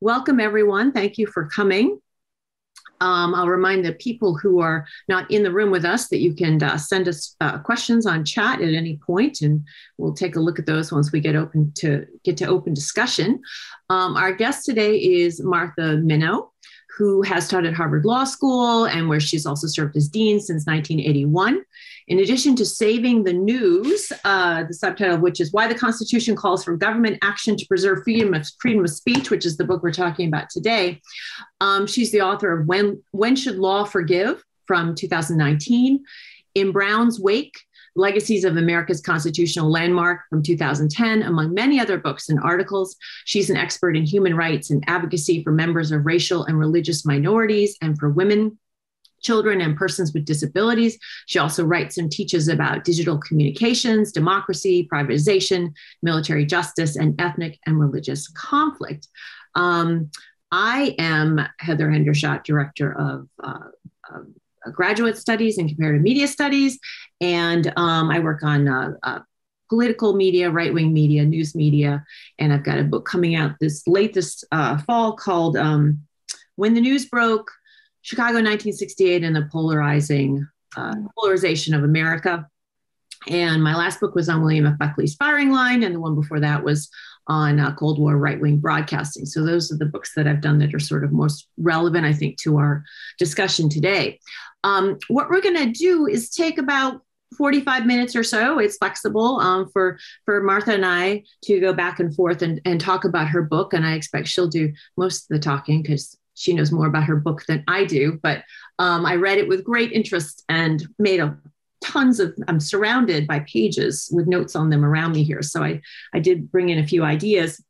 welcome everyone. Thank you for coming. Um, I'll remind the people who are not in the room with us that you can uh, send us uh, questions on chat at any point, and we'll take a look at those once we get open to get to open discussion. Um, our guest today is Martha Minow who has taught at Harvard Law School and where she's also served as dean since 1981. In addition to Saving the News, uh, the subtitle of which is Why the Constitution Calls for Government Action to Preserve Freedom of, freedom of Speech, which is the book we're talking about today, um, she's the author of When, when Should Law Forgive from 2019. In Brown's Wake, Legacies of America's Constitutional Landmark from 2010, among many other books and articles. She's an expert in human rights and advocacy for members of racial and religious minorities and for women children and persons with disabilities. She also writes and teaches about digital communications, democracy, privatization, military justice, and ethnic and religious conflict. Um, I am Heather Hendershot, Director of, uh, of graduate studies and comparative media studies. And um, I work on uh, uh, political media, right wing media, news media. And I've got a book coming out this late this uh, fall called um, When the News Broke Chicago 1968 and the Polarizing uh, Polarization of America. And my last book was on William F. Buckley's Firing Line, and the one before that was on uh, Cold War right wing broadcasting. So those are the books that I've done that are sort of most relevant, I think, to our discussion today. Um, what we're going to do is take about 45 minutes or so. It's flexible um, for for Martha and I to go back and forth and, and talk about her book. And I expect she'll do most of the talking because she knows more about her book than I do. But um, I read it with great interest and made a tons of i'm surrounded by pages with notes on them around me here. So i i did bring in a few ideas.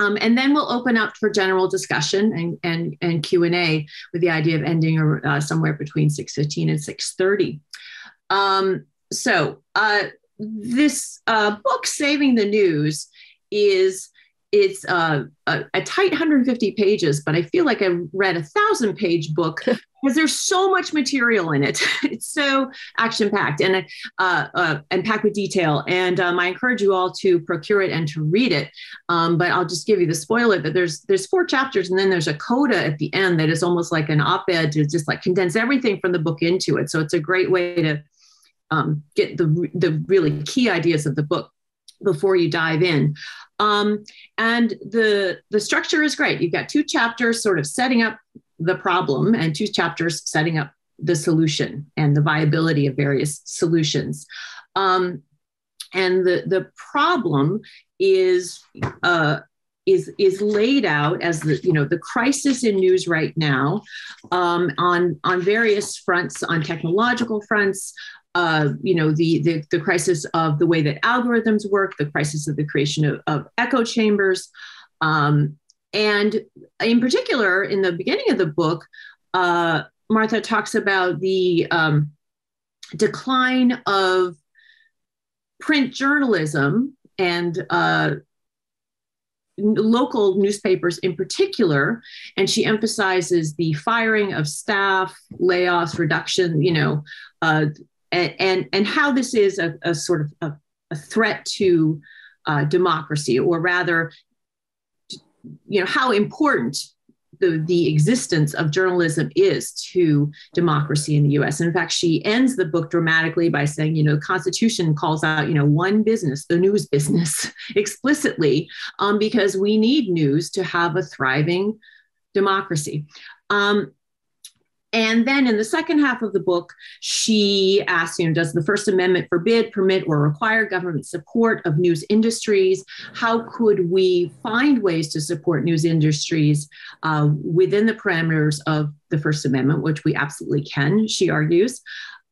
Um, and then we'll open up for general discussion and, and, and q&a with the idea of ending uh, somewhere between 6.15 and 6.30 um, so uh, this uh, book saving the news is it's uh, a, a, tight 150 pages, but I feel like I read a thousand page book because there's so much material in it. it's so action packed and uh, uh, and packed with detail. And um, I encourage you all to procure it and to read it. Um, but I'll just give you the spoiler that there's there's four chapters and then there's a coda at the end that is almost like an op-ed to just like condense everything from the book into it. So it's a great way to um, get the the really key ideas of the book before you dive in. Um, and the the structure is great. You've got two chapters sort of setting up the problem and two chapters setting up the solution and the viability of various solutions. Um, and the the problem is uh, is is laid out as the you know the crisis in news right now um, on on various fronts on technological fronts uh, you know, the, the, the crisis of the way that algorithms work, the crisis of the creation of, of echo chambers. Um, and in particular, in the beginning of the book, uh, Martha talks about the um, decline of print journalism and uh, local newspapers in particular and she emphasizes the firing of staff layoffs reduction you know uh, and, and, and how this is a, a sort of a, a threat to uh, democracy, or rather, you know, how important the, the existence of journalism is to democracy in the US. In fact, she ends the book dramatically by saying, you know, the Constitution calls out, you know, one business, the news business, explicitly, um, because we need news to have a thriving democracy. Um, and then in the second half of the book, she asks, you know, does the First Amendment forbid, permit, or require government support of news industries? How could we find ways to support news industries uh, within the parameters of the First Amendment, which we absolutely can, she argues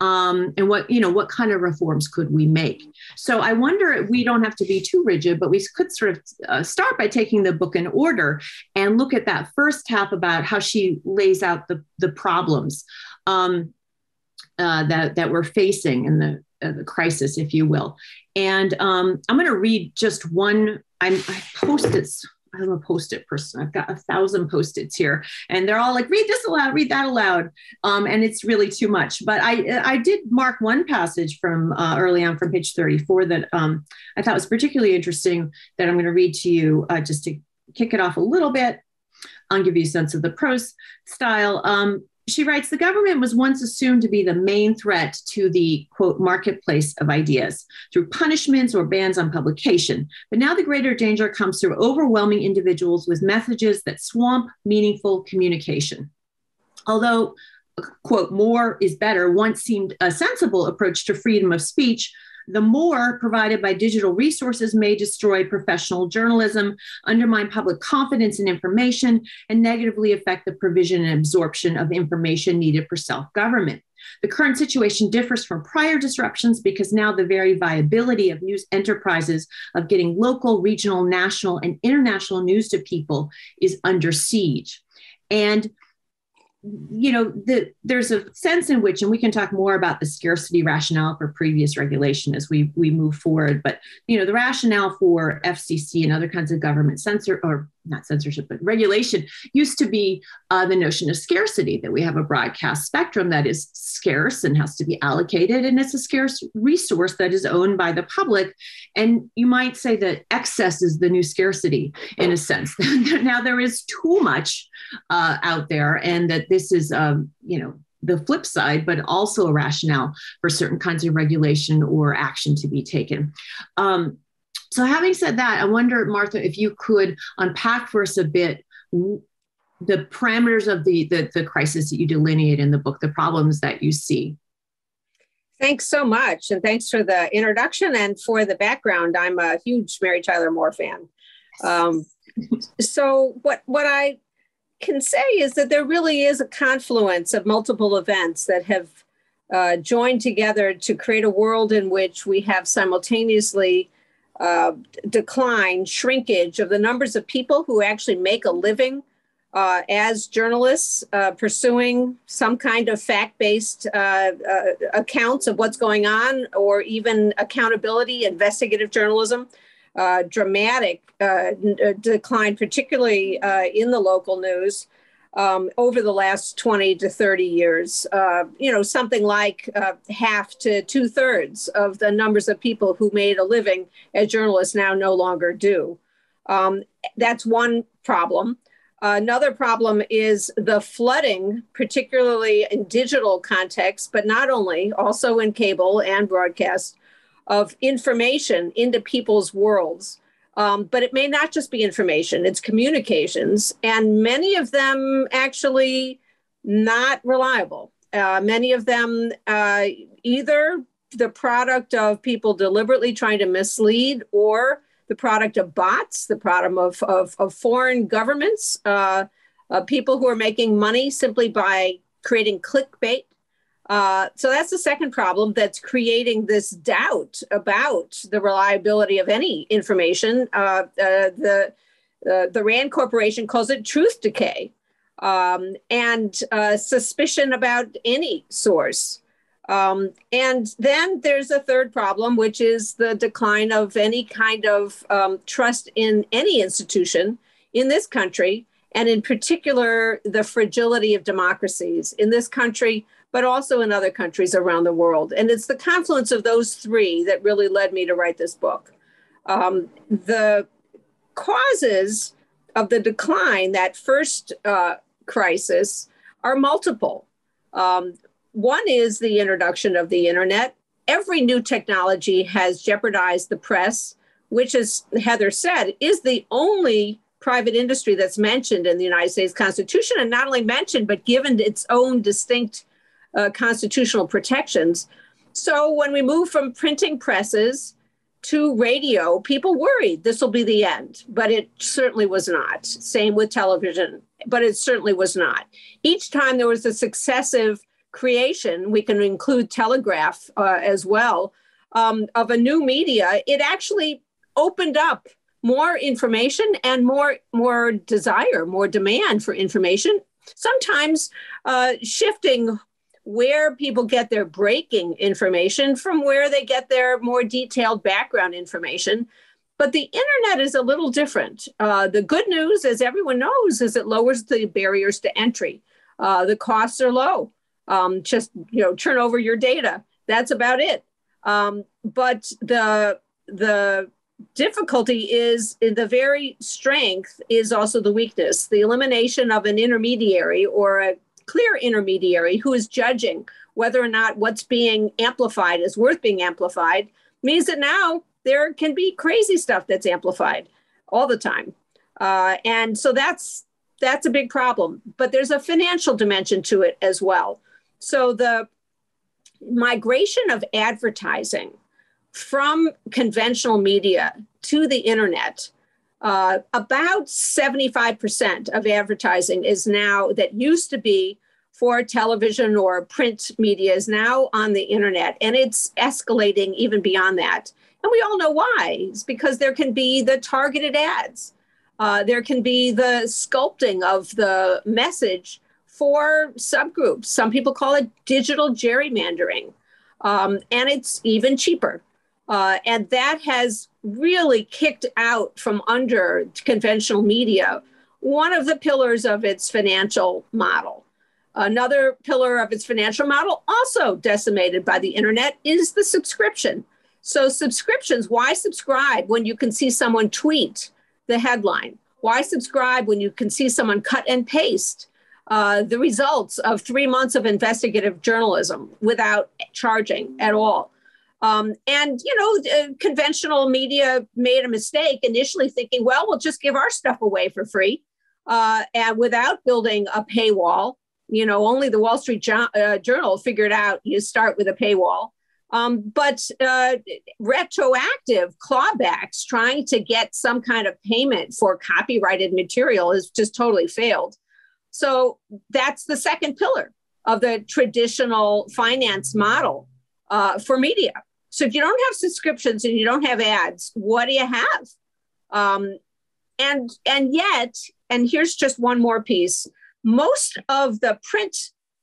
um, and what you know what kind of reforms could we make? So i wonder if we don't have to be too rigid but we could sort of uh, start by taking the book in order and look at that first half about how she lays out the, the problems um, uh, that, that we're facing in the, uh, the crisis if you will. And um, i'm going to read just one I'm, i posted I'm a post-it person. I've got a thousand post-its here, and they're all like, "Read this aloud, read that aloud," um, and it's really too much. But I I did mark one passage from uh, early on from page 34 that um, I thought was particularly interesting that I'm going to read to you uh, just to kick it off a little bit. I'll give you a sense of the prose style. Um, she writes the government was once assumed to be the main threat to the quote marketplace of ideas through punishments or bans on publication. But now the greater danger comes through overwhelming individuals with messages that swamp meaningful communication. Although quote more is better once seemed a sensible approach to freedom of speech the more provided by digital resources may destroy professional journalism, undermine public confidence in information, and negatively affect the provision and absorption of information needed for self government. The current situation differs from prior disruptions because now the very viability of news enterprises of getting local, regional, national, and international news to people is under siege. And you know, the, there's a sense in which, and we can talk more about the scarcity rationale for previous regulation as we we move forward. But you know, the rationale for FCC and other kinds of government censor or not censorship, but regulation used to be uh, the notion of scarcity that we have a broadcast spectrum that is scarce and has to be allocated, and it's a scarce resource that is owned by the public. And you might say that excess is the new scarcity in a sense. now there is too much uh, out there, and that this is, um, you know, the flip side, but also a rationale for certain kinds of regulation or action to be taken. Um, so, having said that, I wonder, Martha, if you could unpack for us a bit the parameters of the, the, the crisis that you delineate in the book, the problems that you see. Thanks so much. And thanks for the introduction and for the background. I'm a huge Mary Tyler Moore fan. Um, so, what, what I can say is that there really is a confluence of multiple events that have uh, joined together to create a world in which we have simultaneously uh, decline, shrinkage of the numbers of people who actually make a living uh, as journalists uh, pursuing some kind of fact based uh, uh, accounts of what's going on, or even accountability, investigative journalism. Uh, dramatic decline, particularly in the local news um, over the last 20 to 30 years. Uh, you know, something like uh, half to two thirds of the numbers of people who made a living as journalists now no longer do. Um, that's one problem. Another problem is the flooding, particularly in digital context, but not only, also in cable and broadcast, of information into people's worlds. Um, but it may not just be information, it's communications, and many of them actually not reliable. Uh, many of them uh, either the product of people deliberately trying to mislead or the product of bots, the product of, of, of foreign governments, uh, people who are making money simply by creating clickbait uh, so that's the second problem that's creating this doubt about the reliability of any information. Uh, uh, the uh, the Rand Corporation calls it truth decay um, and uh, suspicion about any source. Um, and then there's a third problem, which is the decline of any kind of um, trust in any institution in this country, and in particular, the fragility of democracies. In this country, but also in other countries around the world. And it's the confluence of those three that really led me to write this book. Um, the causes of the decline, that first uh, crisis, are multiple. Um, one is the introduction of the internet. Every new technology has jeopardized the press, which, as Heather said, is the only private industry that's mentioned in the United States Constitution, and not only mentioned, but given its own distinct uh, constitutional protections. So when we move from printing presses to radio, people worried this will be the end, but it certainly was not. Same with television, but it certainly was not. Each time there was a successive creation, we can include telegraph uh, as well, um, of a new media, it actually opened up more information and more more desire, more demand for information. Sometimes uh, shifting where people get their breaking information from where they get their more detailed background information. But the internet is a little different. Uh, the good news, as everyone knows, is it lowers the barriers to entry. Uh, the costs are low. Um, just you know, turn over your data. That's about it. Um, but the the difficulty is the very strength is also the weakness. The elimination of an intermediary or a clear intermediary who is judging whether or not what's being amplified is worth being amplified means that now there can be crazy stuff that's amplified all the time. Uh, and so that's that's a big problem. But there's a financial dimension to it as well. So the migration of advertising from conventional media to the internet, uh, about 75% of advertising is now that used to be for television or print media is now on the internet and it's escalating even beyond that. And we all know why. It's because there can be the targeted ads, uh, there can be the sculpting of the message for subgroups. Some people call it digital gerrymandering, um, and it's even cheaper. Uh, and that has really kicked out from under conventional media one of the pillars of its financial model. Another pillar of its financial model, also decimated by the internet, is the subscription. So, subscriptions, why subscribe when you can see someone tweet the headline? Why subscribe when you can see someone cut and paste uh, the results of three months of investigative journalism without charging at all? Um, and, you know, uh, conventional media made a mistake initially thinking, well, we'll just give our stuff away for free uh, and without building a paywall. You know, only the Wall Street jo- uh, Journal figured out you start with a paywall. Um, but uh, retroactive clawbacks trying to get some kind of payment for copyrighted material has just totally failed. So that's the second pillar of the traditional finance model uh, for media. So if you don't have subscriptions and you don't have ads, what do you have? Um, and and yet, and here's just one more piece: most of the print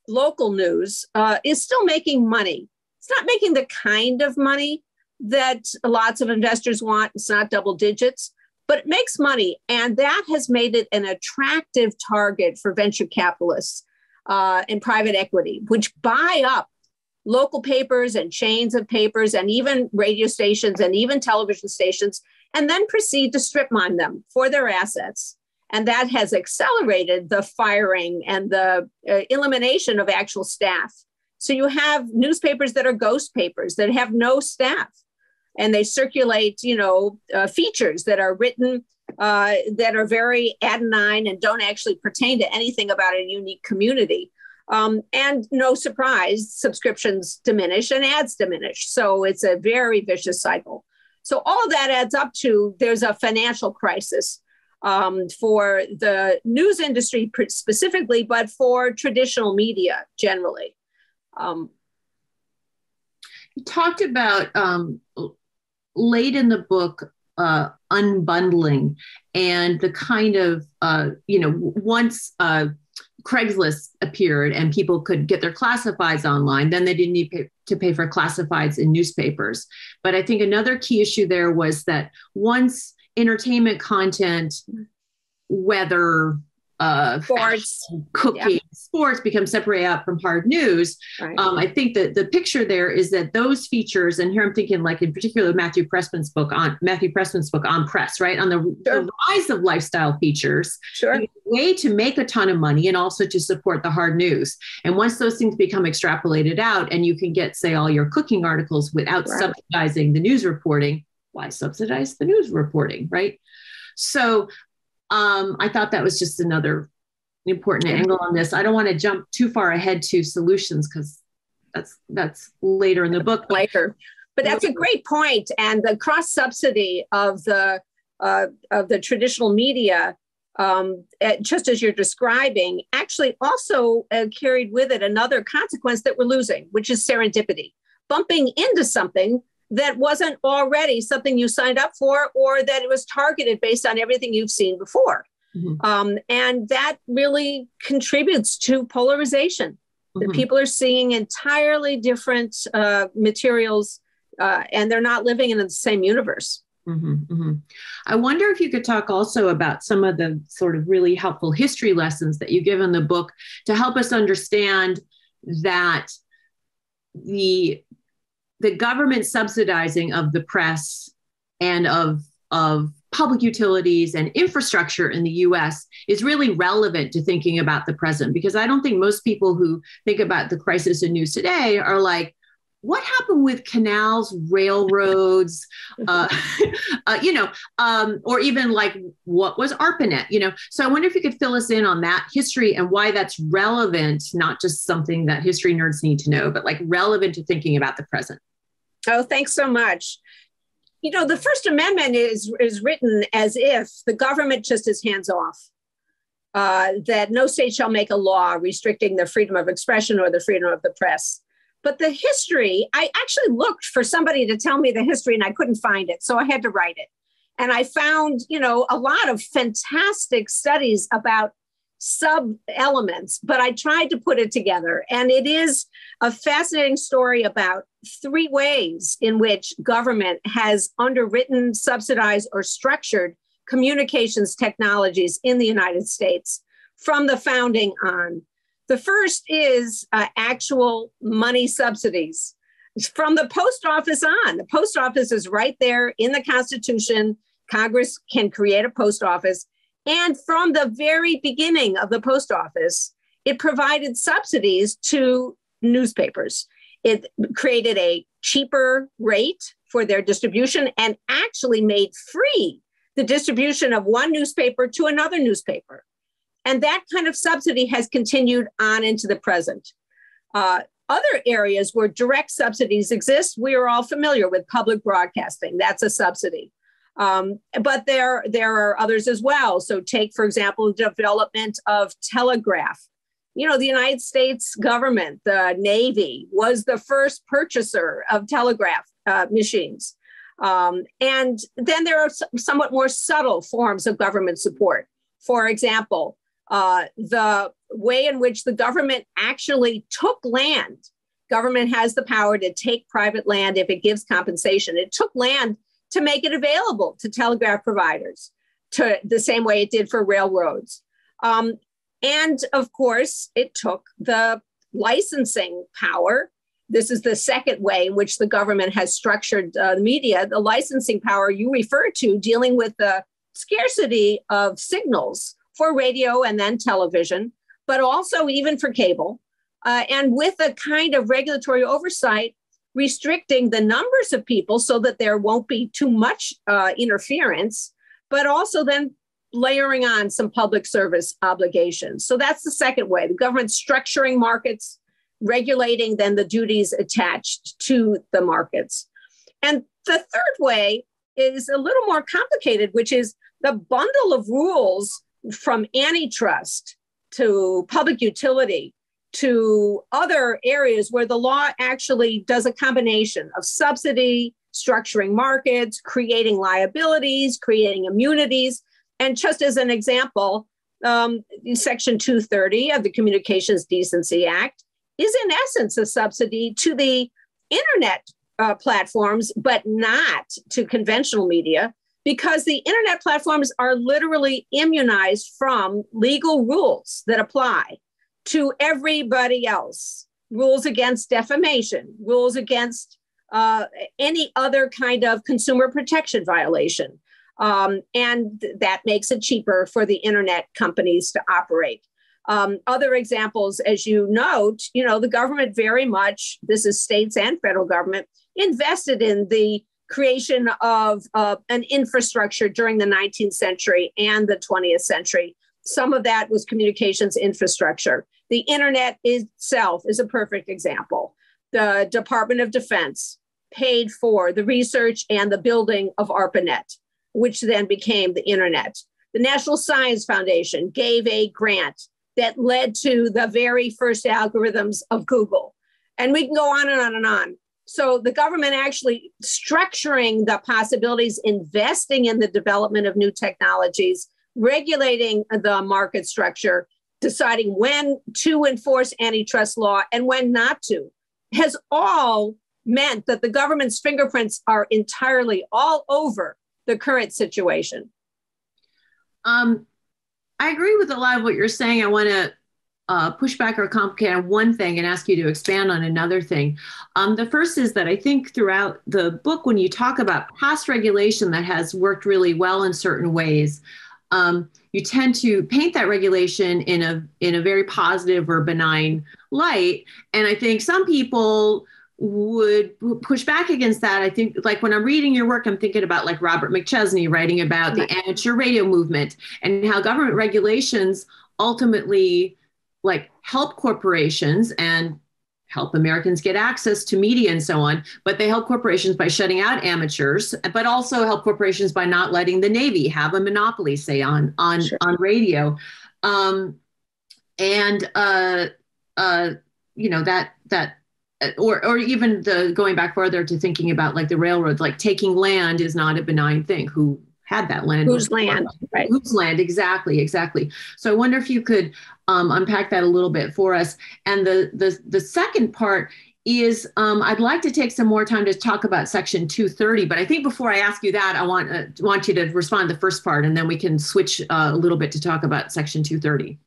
local news uh, is still making money. It's not making the kind of money that lots of investors want. It's not double digits, but it makes money, and that has made it an attractive target for venture capitalists uh, and private equity, which buy up local papers and chains of papers and even radio stations and even television stations, and then proceed to strip mine them for their assets. And that has accelerated the firing and the uh, elimination of actual staff. So you have newspapers that are ghost papers that have no staff, and they circulate, you know, uh, features that are written uh, that are very anodyne and don't actually pertain to anything about a unique community. Um, and no surprise, subscriptions diminish and ads diminish. So it's a very vicious cycle. So all that adds up to there's a financial crisis um, for the news industry specifically, but for traditional media generally. Um, you talked about um, late in the book uh, unbundling and the kind of uh, you know once uh, Craigslist appeared and people could get their classifieds online, then they didn't need pay, to pay for classifieds in newspapers. But I think another key issue there was that once entertainment content, whether uh, sports, cooking, yeah. sports become separated out from hard news. Right. Um, I think that the picture there is that those features, and here I'm thinking, like in particular, Matthew Pressman's book on Matthew Pressman's book on press, right, on the, sure. the rise of lifestyle features, sure, way to make a ton of money and also to support the hard news. And once those things become extrapolated out, and you can get, say, all your cooking articles without right. subsidizing the news reporting, why subsidize the news reporting, right? So um, I thought that was just another important angle on this. I don't want to jump too far ahead to solutions because that's that's later in the book. Later, but that's a great point. And the cross subsidy of the uh, of the traditional media, um, eh, just as you're describing, actually also uh, carried with it another consequence that we're losing, which is serendipity, bumping into something that wasn't already something you signed up for or that it was targeted based on everything you've seen before. Mm-hmm. Um, and that really contributes to polarization. Mm-hmm. That people are seeing entirely different uh, materials uh, and they're not living in the same universe. Mm-hmm, mm-hmm. I wonder if you could talk also about some of the sort of really helpful history lessons that you give in the book to help us understand that the the government subsidizing of the press and of of public utilities and infrastructure in the US is really relevant to thinking about the present because I don't think most people who think about the crisis in news today are like, what happened with canals, railroads, uh, uh, you know, um, or even like what was ARPANET, you know? So I wonder if you could fill us in on that history and why that's relevant, not just something that history nerds need to know, but like relevant to thinking about the present. Oh, thanks so much. You know, the First Amendment is is written as if the government just is hands off. Uh, that no state shall make a law restricting the freedom of expression or the freedom of the press. But the history, I actually looked for somebody to tell me the history and I couldn't find it. So I had to write it. And I found, you know, a lot of fantastic studies about sub elements, but I tried to put it together. And it is a fascinating story about three ways in which government has underwritten, subsidized, or structured communications technologies in the United States from the founding on. The first is uh, actual money subsidies from the post office on. The post office is right there in the Constitution. Congress can create a post office. And from the very beginning of the post office, it provided subsidies to newspapers. It created a cheaper rate for their distribution and actually made free the distribution of one newspaper to another newspaper. And that kind of subsidy has continued on into the present. Uh, other areas where direct subsidies exist, we are all familiar with public broadcasting. That's a subsidy. Um, but there, there are others as well. So, take, for example, the development of telegraph. You know, the United States government, the Navy, was the first purchaser of telegraph uh, machines. Um, and then there are somewhat more subtle forms of government support. For example, uh, the way in which the government actually took land. Government has the power to take private land if it gives compensation. It took land to make it available to telegraph providers, to the same way it did for railroads. Um, and of course, it took the licensing power. This is the second way in which the government has structured uh, the media. The licensing power you refer to, dealing with the scarcity of signals for radio and then television, but also even for cable. Uh, and with a kind of regulatory oversight restricting the numbers of people so that there won't be too much uh, interference, but also then layering on some public service obligations. So that's the second way the government structuring markets, regulating then the duties attached to the markets. And the third way is a little more complicated, which is the bundle of rules from antitrust to public utility to other areas where the law actually does a combination of subsidy, structuring markets, creating liabilities, creating immunities. And just as an example, um, Section 230 of the Communications Decency Act is in essence a subsidy to the internet uh, platforms, but not to conventional media because the internet platforms are literally immunized from legal rules that apply to everybody else rules against defamation, rules against uh, any other kind of consumer protection violation. Um, and that makes it cheaper for the internet companies to operate. Um, other examples, as you note, you know, the government very much, this is states and federal government, invested in the creation of uh, an infrastructure during the 19th century and the 20th century. Some of that was communications infrastructure. The internet itself is a perfect example. The Department of Defense paid for the research and the building of ARPANET, which then became the internet. The National Science Foundation gave a grant that led to the very first algorithms of Google. And we can go on and on and on. So the government actually structuring the possibilities, investing in the development of new technologies, regulating the market structure, deciding when to enforce antitrust law and when not to, has all meant that the government's fingerprints are entirely all over the current situation. Um, I agree with a lot of what you're saying. I want to uh, push back or complicate on one thing and ask you to expand on another thing. Um, the first is that I think throughout the book, when you talk about past regulation that has worked really well in certain ways, um, you tend to paint that regulation in a in a very positive or benign light. And I think some people would push back against that. I think, like when I'm reading your work, I'm thinking about like Robert McChesney writing about the amateur radio movement and how government regulations ultimately like help corporations and help Americans get access to media and so on. But they help corporations by shutting out amateurs, but also help corporations by not letting the Navy have a monopoly, say on on sure. on radio. Um, and uh, uh, you know that that or or even the going back further to thinking about like the railroads, like taking land is not a benign thing. Who had that land? Whose land? Right. Whose land? Exactly, exactly. So I wonder if you could um, unpack that a little bit for us. And the the the second part is um, I'd like to take some more time to talk about Section 230. But I think before I ask you that, I want uh, want you to respond to the first part, and then we can switch uh, a little bit to talk about Section 230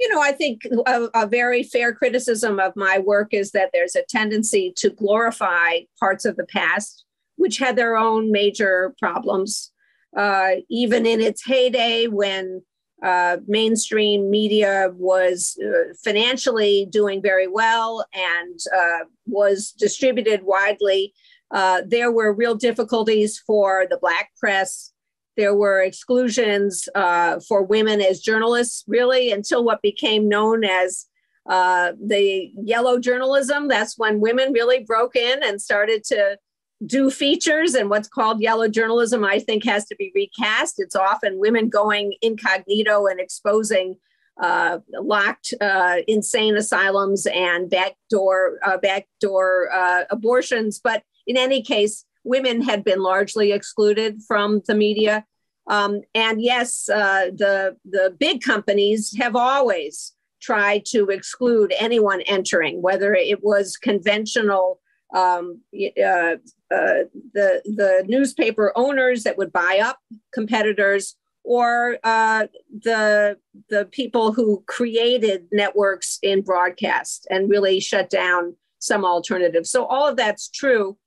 you know, I think a, a, very fair criticism of my work is that there's a tendency to glorify parts of the past, which had their own major problems. Uh, even in its heyday, when uh, mainstream media was uh, financially doing very well and uh, was distributed widely, uh, there were real difficulties for the Black press there were exclusions uh, for women as journalists, really, until what became known as uh, the yellow journalism. That's when women really broke in and started to do features. And what's called yellow journalism, I think, has to be recast. It's often women going incognito and exposing uh, locked uh, insane asylums and backdoor uh, backdoor uh, abortions. But in any case, women had been largely excluded from the media. Um, and yes, uh, the the big companies have always tried to exclude anyone entering, whether it was conventional um, uh, uh, the the newspaper owners that would buy up competitors, or uh, the the people who created networks in broadcast and really shut down some alternatives. So all of that's true.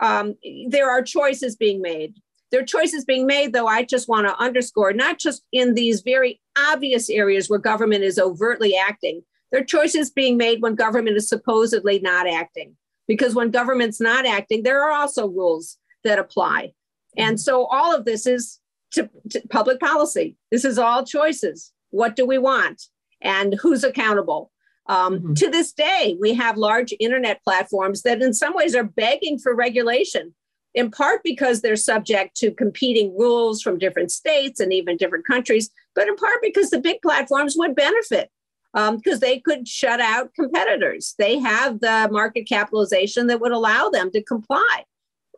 Um, there are choices being made. There are choices being made, though, I just want to underscore, not just in these very obvious areas where government is overtly acting. There are choices being made when government is supposedly not acting. Because when government's not acting, there are also rules that apply. And so all of this is to, to public policy. This is all choices. What do we want? And who's accountable? Um, mm-hmm. To this day, we have large internet platforms that, in some ways, are begging for regulation in part because they're subject to competing rules from different states and even different countries, but in part because the big platforms would benefit because um, they could shut out competitors. They have the market capitalization that would allow them to comply.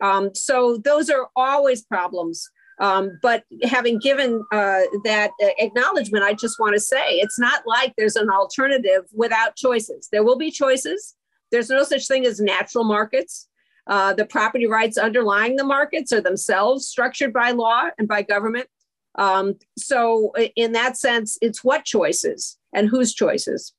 Um, so those are always problems. Um, but having given uh, that acknowledgement, I just want to say it's not like there's an alternative without choices. There will be choices. There's no such thing as natural markets. Uh, the property rights underlying the markets are themselves structured by law and by government. Um, so, in that sense, it's what choices and whose choices.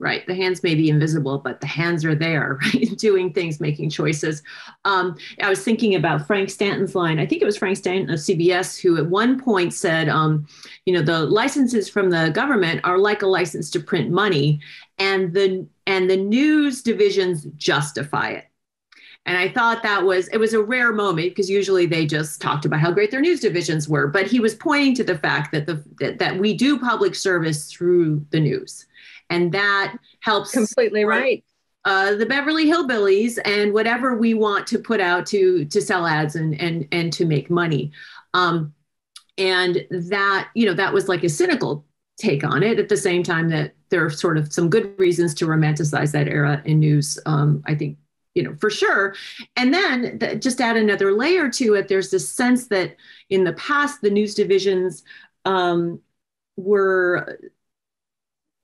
Right. The hands may be invisible, but the hands are there, right? Doing things, making choices. Um, I was thinking about Frank Stanton's line. I think it was Frank Stanton of CBS who at one point said, um, you know, the licenses from the government are like a license to print money, and the and the news divisions justify it. And I thought that was it was a rare moment because usually they just talked about how great their news divisions were, but he was pointing to the fact that the that, that we do public service through the news, and that helps. Completely right. Uh, the Beverly Hillbillies and whatever we want to put out to to sell ads and and and to make money, um, and that you know that was like a cynical take on it. At the same time that there are sort of some good reasons to romanticize that era in news. Um, I think you know for sure. And then the, just add another layer to it there's this sense that in the past the news divisions um, were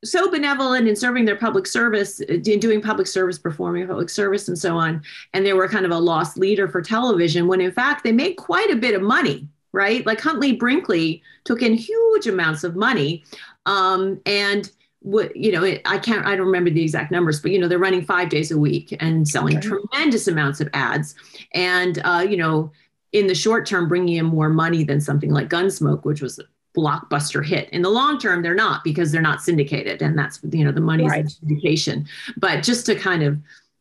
so benevolent in serving their public service in doing public service performing public service and so on and they were kind of a lost leader for television when in fact they made quite a bit of money right? Like huntley brinkley took in huge amounts of money Um, and what you know, it, I can't, I don't remember the exact numbers, but you know, they're running five days a week and selling okay. tremendous amounts of ads, and uh, you know, in the short term, bringing in more money than something like Gunsmoke, which was a blockbuster hit. In the long term, they're not because they're not syndicated, and that's you know the money's right. syndication. But just to kind of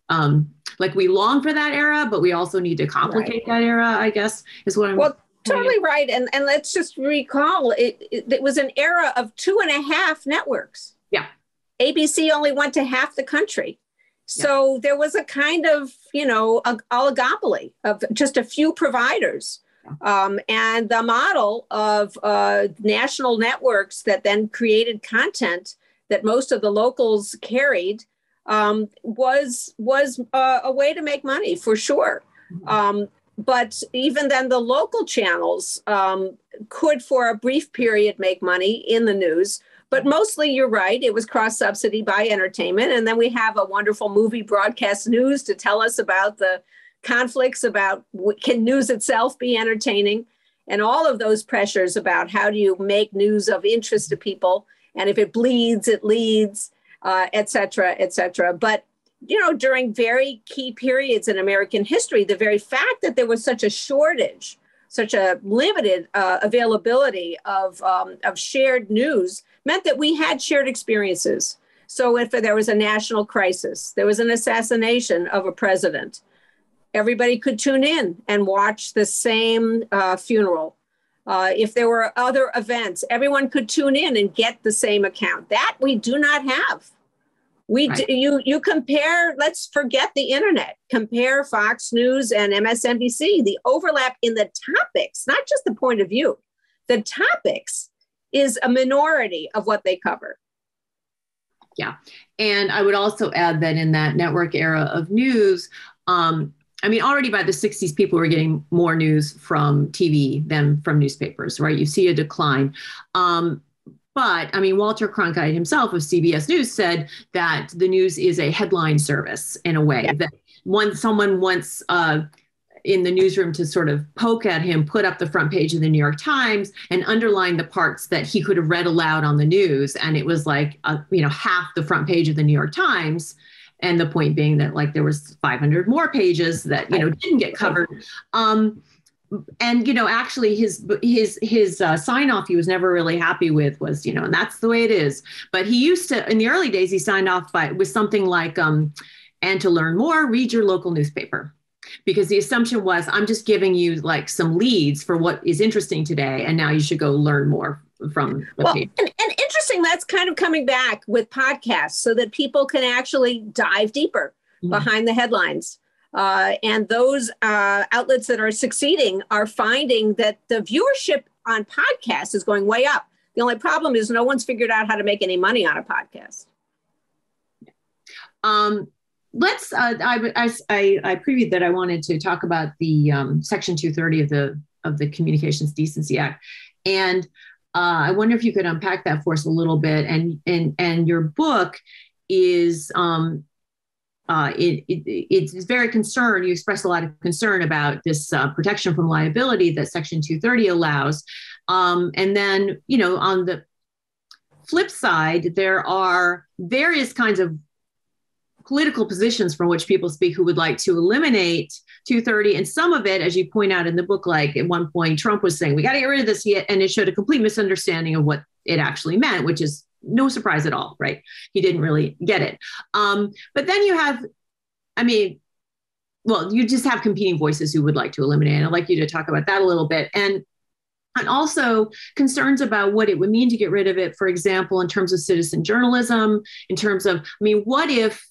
um, like we long for that era, but we also need to complicate right. that era. I guess is what I'm. Well, totally right, and and let's just recall it, it. It was an era of two and a half networks. ABC only went to half the country. So yeah. there was a kind of, you know, a oligopoly of just a few providers. Um, and the model of uh, national networks that then created content that most of the locals carried um, was was uh, a way to make money for sure. Mm-hmm. Um, but even then, the local channels um, could, for a brief period, make money in the news. But mostly, you're right. It was cross subsidy by entertainment. And then we have a wonderful movie broadcast news to tell us about the conflicts about can news itself be entertaining and all of those pressures about how do you make news of interest to people and if it bleeds it leads uh, et cetera et cetera but you know during very key periods in american history the very fact that there was such a shortage such a limited uh, availability of, um, of shared news meant that we had shared experiences. So if there was a national crisis, there was an assassination of a president, everybody could tune in and watch the same uh, funeral. Uh, if there were other events, everyone could tune in and get the same account. That we do not have. We right. do, you you compare. Let's forget the internet. Compare Fox News and MSNBC. The overlap in the topics, not just the point of view, the topics is a minority of what they cover. Yeah. And I would also add that in that network era of news, um, I mean, already by the 60s, people were getting more news from TV than from newspapers, right? You see a decline. Um, but I mean, Walter Cronkite himself of CBS News said that the news is a headline service in a way yeah. that when someone once uh, in the newsroom to sort of poke at him, put up the front page of the New York Times and underline the parts that he could have read aloud on the news. And it was like, a, you know, half the front page of the New York Times. And the point being that like there was 500 more pages that, you know, didn't get covered. Um, and you know actually his his his uh, sign off he was never really happy with was you know and that's the way it is but he used to in the early days he signed off by with something like um and to learn more read your local newspaper because the assumption was I'm just giving you like some leads for what is interesting today, and now you should go learn more from the well, and, and interesting that's kind of coming back with podcasts so that people can actually dive deeper mm-hmm. behind the headlines. Uh, and those uh, outlets that are succeeding are finding that the viewership on podcasts is going way up. The only problem is no one's figured out how to make any money on a podcast. Um, let's uh, I, I, I previewed that i wanted to talk about the um, section 230 of the of the communications decency act and uh, i wonder if you could unpack that for us a little bit and and and your book is um, uh, it, it, it's very concerned. You express a lot of concern about this uh, protection from liability that Section 230 allows. Um, and then, you know, on the flip side, there are various kinds of political positions from which people speak who would like to eliminate 230 and some of it as you point out in the book like at one point trump was saying we got to get rid of this yet. and it showed a complete misunderstanding of what it actually meant which is no surprise at all right? He didn't really get it. Um, but then you have i mean well you just have competing voices who would like to eliminate and i'd like you to talk about that a little bit. And and also concerns about what it would mean to get rid of it for example in terms of citizen journalism in terms of i mean what if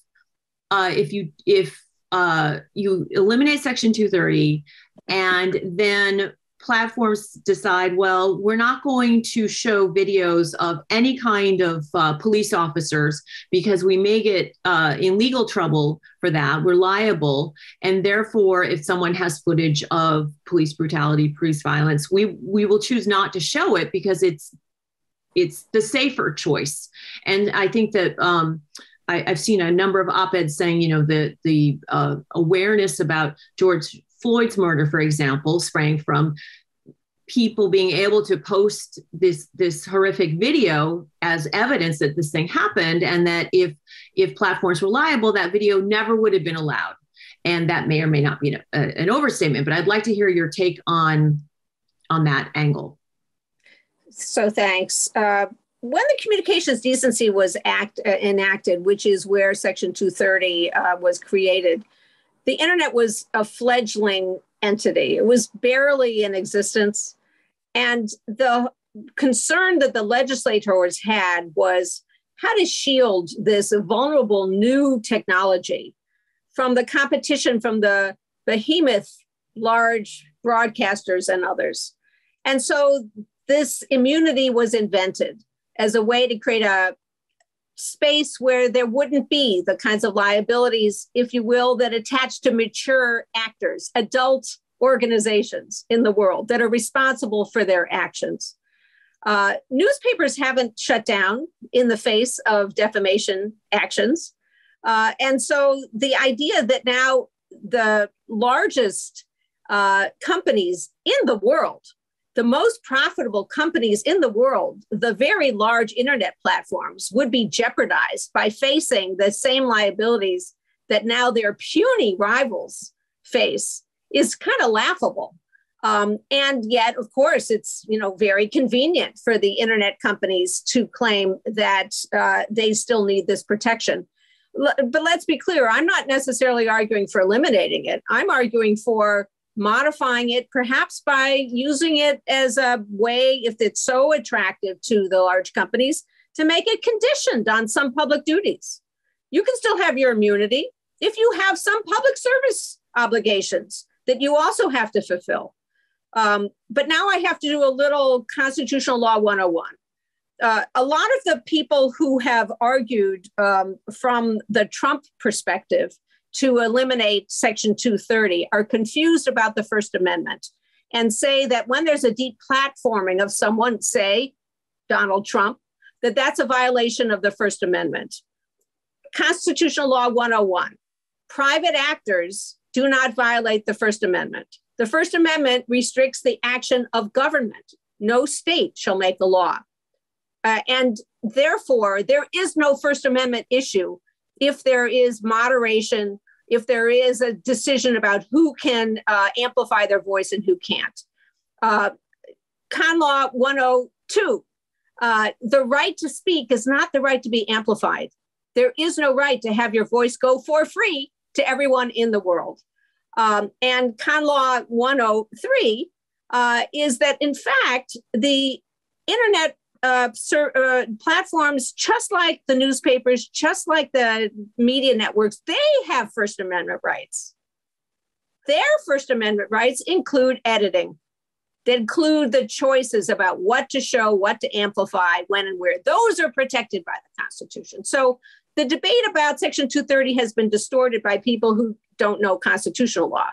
uh, if you if uh, you eliminate Section 230 and then platforms decide, well, we're not going to show videos of any kind of uh, police officers because we may get uh, in legal trouble for that. We're liable, and therefore, if someone has footage of police brutality, police violence, we we will choose not to show it because it's it's the safer choice. And I think that. Um, I, have seen a number of op-eds saying, you know, the the uh, awareness about George Floyd's murder, for example, sprang from people being able to post this this horrific video as evidence that this thing happened and that if if platforms were liable that video never would have been allowed. And that may or may not be an, an overstatement but i'd like to hear your take on on that angle. So thanks. Uh, when the communications decency was act uh, enacted which is where section 230 uh, was created the internet was a fledgling entity. It was barely in existence. And the concern that the legislators had was how to shield this vulnerable new technology from the competition from the behemoth large broadcasters and others. And so this immunity was invented as a way to create a space where there wouldn't be the kinds of liabilities, if you will, that attach to mature actors, adult organizations in the world that are responsible for their actions. Uh, newspapers haven't shut down in the face of defamation actions. Uh, and so the idea that now the largest uh, companies in the world the most profitable companies in the world, the very large internet platforms, would be jeopardized by facing the same liabilities that now their puny rivals face is kind of laughable. Um, and yet, of course, it's you know very convenient for the internet companies to claim that uh, they still need this protection. L- but let's be clear: I'm not necessarily arguing for eliminating it. I'm arguing for modifying it, perhaps by using it as a way, if it's so attractive to the large companies, to make it conditioned on some public duties. You can still have your immunity if you have some public service obligations that you also have to fulfill. Um, but now I have to do a little constitutional law 101. Uh, a lot of the people who have argued um, from the Trump perspective to eliminate Section 230 are confused about the First Amendment and say that when there's a deplatforming of someone, say Donald Trump, that that's a violation of the First Amendment. Constitutional Law 101 private actors do not violate the First Amendment. The First Amendment restricts the action of government. No state shall make the law. Uh, and therefore, there is no First Amendment issue if there is moderation, if there is a decision about who can uh, amplify their voice and who can't. Uh, Con Law 102 uh, the right to speak is not the right to be amplified. There is no right to have your voice go for free to everyone in the world. Um, and Con Law 103 uh, is that, in fact, the internet uh, uh, platforms, just like the newspapers, just like the media networks, they have First Amendment rights. Their First Amendment rights include editing, they include the choices about what to show, what to amplify, when and where. Those are protected by the Constitution. So the debate about Section 230 has been distorted by people who don't know constitutional law.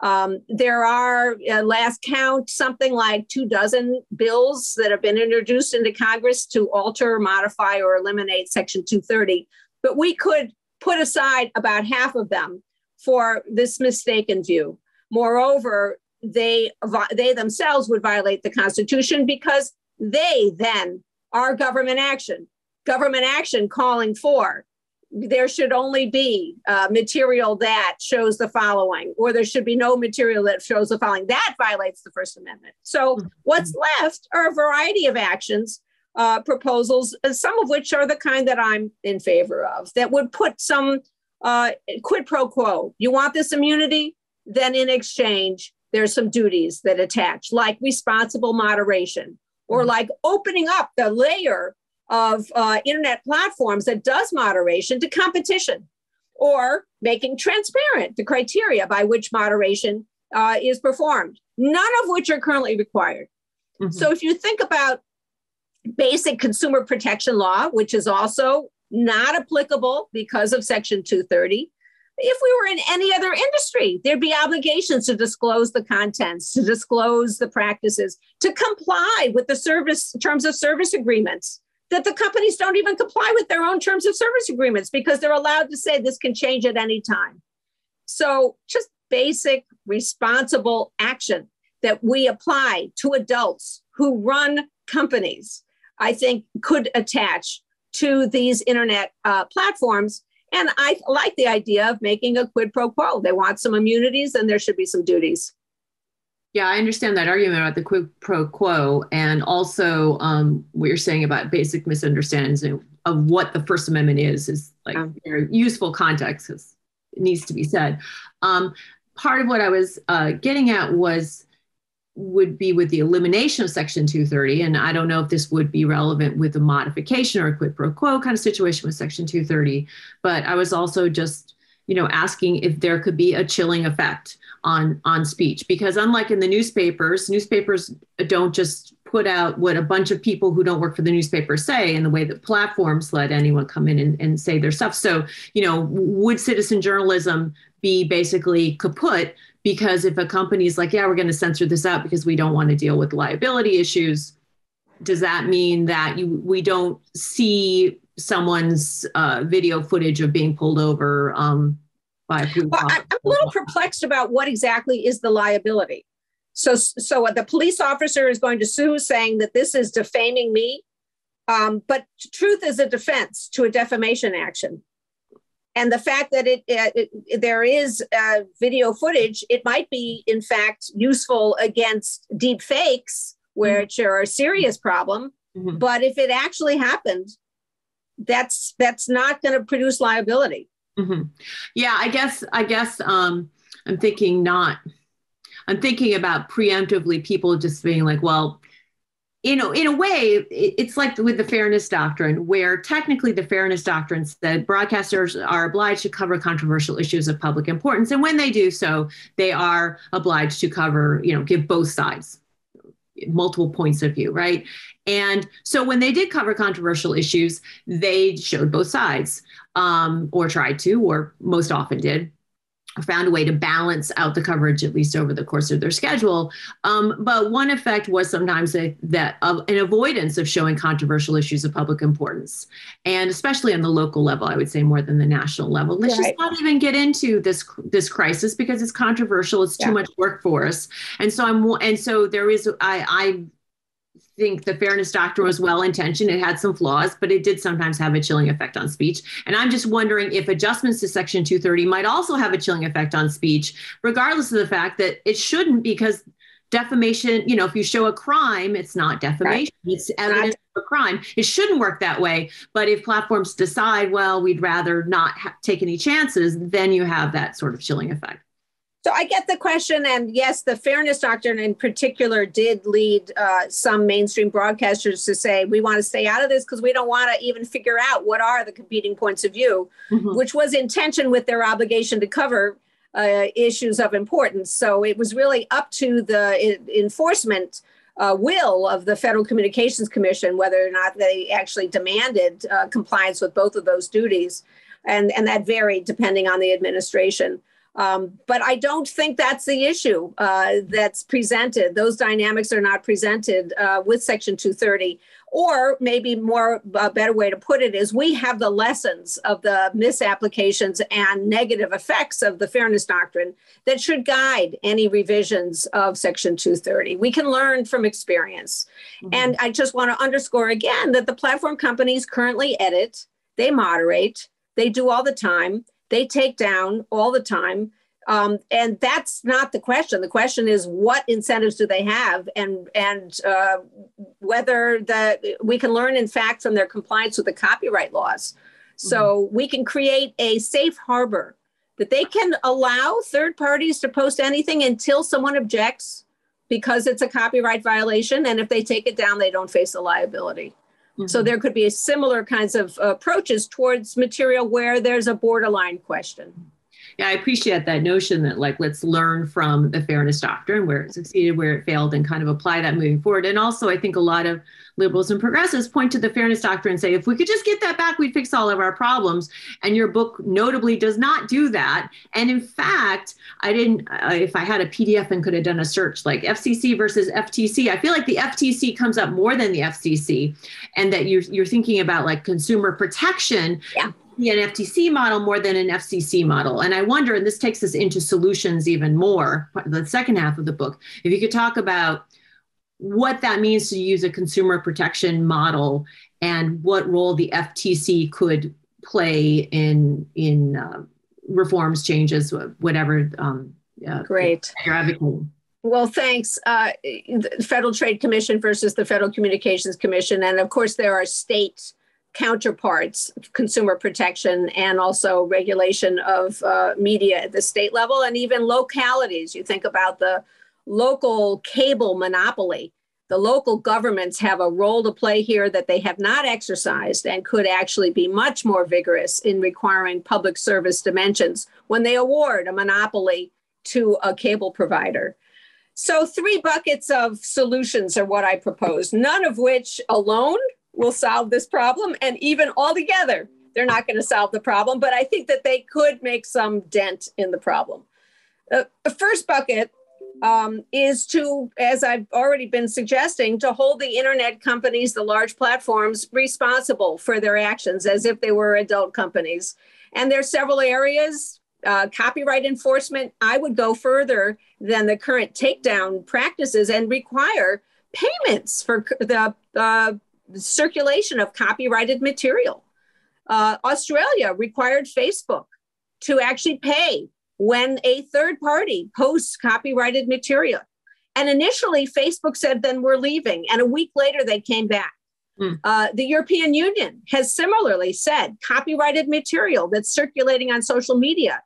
Um, there are, uh, last count, something like two dozen bills that have been introduced into Congress to alter, modify, or eliminate Section 230. But we could put aside about half of them for this mistaken view. Moreover, they, they themselves would violate the Constitution because they then are government action. Government action calling for there should only be uh, material that shows the following, or there should be no material that shows the following. That violates the First Amendment. So, mm-hmm. what's left are a variety of actions, uh, proposals, some of which are the kind that I'm in favor of, that would put some uh, quid pro quo. You want this immunity? Then, in exchange, there's some duties that attach, like responsible moderation, or mm-hmm. like opening up the layer of uh, internet platforms that does moderation to competition or making transparent the criteria by which moderation uh, is performed, none of which are currently required. Mm-hmm. So if you think about basic consumer protection law, which is also not applicable because of Section 230, if we were in any other industry, there'd be obligations to disclose the contents, to disclose the practices, to comply with the service terms of service agreements that the companies don't even comply with their own terms of service agreements because they're allowed to say this can change at any time. So, just basic responsible action. that we apply to adults who run companies, I think could attach to these internet uh, platforms. And I like the idea of making a quid pro quo. They want some immunities, and there should be some duties. Yeah, I understand that argument about the quid pro quo, and also um, what you're saying about basic misunderstandings of what the First Amendment is is like very useful context because it needs to be said. Um, part of what I was uh, getting at was would be with the elimination of Section 230, and I don't know if this would be relevant with a modification or a quid pro quo kind of situation with Section 230, but I was also just you know asking if there could be a chilling effect on on speech. Because unlike in the newspapers newspapers don't just put out what a bunch of people who don't work for the newspaper say in the way that platforms let anyone come in and, and say their stuff. So you know would citizen journalism be basically kaput because if a company is like yeah we're going to censor this out because we don't want to deal with liability issues does that mean that you we don't see someone's uh, video footage of being pulled over um, by a well, I'm a little perplexed about what exactly is the liability. So, so the police officer is going to sue, saying that this is defaming me. Um, but truth is a defense to a defamation action. And the fact that it, it, it there is uh, video footage, it might be in fact useful against deep fakes, which mm-hmm. are a serious problem. Mm-hmm. But if it actually happened, that's that's not going to produce liability. Mm-hmm. Yeah, I guess I guess um, I'm thinking not. I'm thinking about preemptively people just being like, well, you know, in a way, it's like with the fairness doctrine, where technically the fairness doctrine said broadcasters are obliged to cover controversial issues of public importance, and when they do so, they are obliged to cover, you know, give both sides multiple points of view, right? And so when they did cover controversial issues, they showed both sides, um, or tried to, or most often did found a way to balance out the coverage at least over the course of their schedule. Um, but one effect was sometimes a, that uh, an avoidance of showing controversial issues of public importance, and especially on the local level, I would say more than the national level. Let's right. just not even get into this this crisis because it's controversial. It's too yeah. much work for us, and so I'm and so there is I I think the fairness doctrine was well intentioned. It had some flaws, but it did sometimes have a chilling effect on speech. And I'm just wondering if adjustments to Section 230 might also have a chilling effect on speech, regardless of the fact that it shouldn't, because defamation, you know, if you show a crime, it's not defamation, right. it's evidence of a crime. It shouldn't work that way. But if platforms decide, well, we'd rather not ha- take any chances, then you have that sort of chilling effect. So I get the question, and yes, the fairness doctrine in particular did lead uh, some mainstream broadcasters to say we want to stay out of this because we don't want to even figure out what are the competing points of view, mm-hmm. which was in tension with their obligation to cover uh, issues of importance. So it was really up to the enforcement uh, will of the Federal Communications Commission whether or not they actually demanded uh, compliance with both of those duties, and and that varied depending on the administration. Um, but I don't think that's the issue uh, that's presented. Those dynamics are not presented uh, with Section 230. Or maybe more a better way to put it is we have the lessons of the misapplications and negative effects of the fairness doctrine that should guide any revisions of Section 230. We can learn from experience. Mm-hmm. And I just want to underscore again that the platform companies currently edit, they moderate, they do all the time they take down all the time. Um, and that's not the question. The question is what incentives do they have, and and uh, whether the we can learn, in fact, from their compliance with the copyright laws. So mm-hmm. we can create a safe harbor that they can allow third parties to post anything until someone objects because it's a copyright violation, and if they take it down, they don't face the liability. Mm-hmm. So there could be similar kinds of approaches towards material where there's a borderline question. Yeah, I appreciate that notion that like let's learn from the fairness doctrine where it succeeded, where it failed, and kind of apply that moving forward. And also, I think a lot of liberals and progressives point to the fairness doctrine and say, if we could just get that back, we'd fix all of our problems. And your book notably does not do that. And in fact, I didn't, uh, if I had a PDF and could have done a search like FCC versus FTC, I feel like the FTC comes up more than the FCC and that you're, you're thinking about like consumer protection. Yeah be an FTC model more than an FCC model. And I wonder, and this takes us into solutions even more, the second half of the book, if you could talk about what that means to use a consumer protection model and what role the FTC could play in in uh, reforms, changes, whatever. Um, uh, Great. You're advocating. Well, thanks. Uh, the Federal Trade Commission versus the Federal Communications Commission, and of course there are state counterparts, consumer protection, and also regulation of uh, media at the state level, and even localities. You think about the local cable monopoly. The local governments have a role to play here that they have not exercised and could actually be much more vigorous in requiring public service dimensions when they award a monopoly to a cable provider. So, three buckets of solutions are what I propose, none of which alone will solve this problem. And even all together, they're not going to solve the problem. But I think that they could make some dent in the problem. Uh, the first bucket um, is to, as I've already been suggesting, to hold the internet companies, the large platforms, responsible for their actions as if they were adult companies. And there's several areas uh, copyright enforcement, I would go further than the current takedown practices and require payments for the uh, circulation of copyrighted material. Uh, Australia required Facebook to actually pay when a third party posts copyrighted material. And initially, Facebook said, then we're leaving. And a week later, they came back. Mm. Uh, the European Union has similarly said copyrighted material that's circulating on social media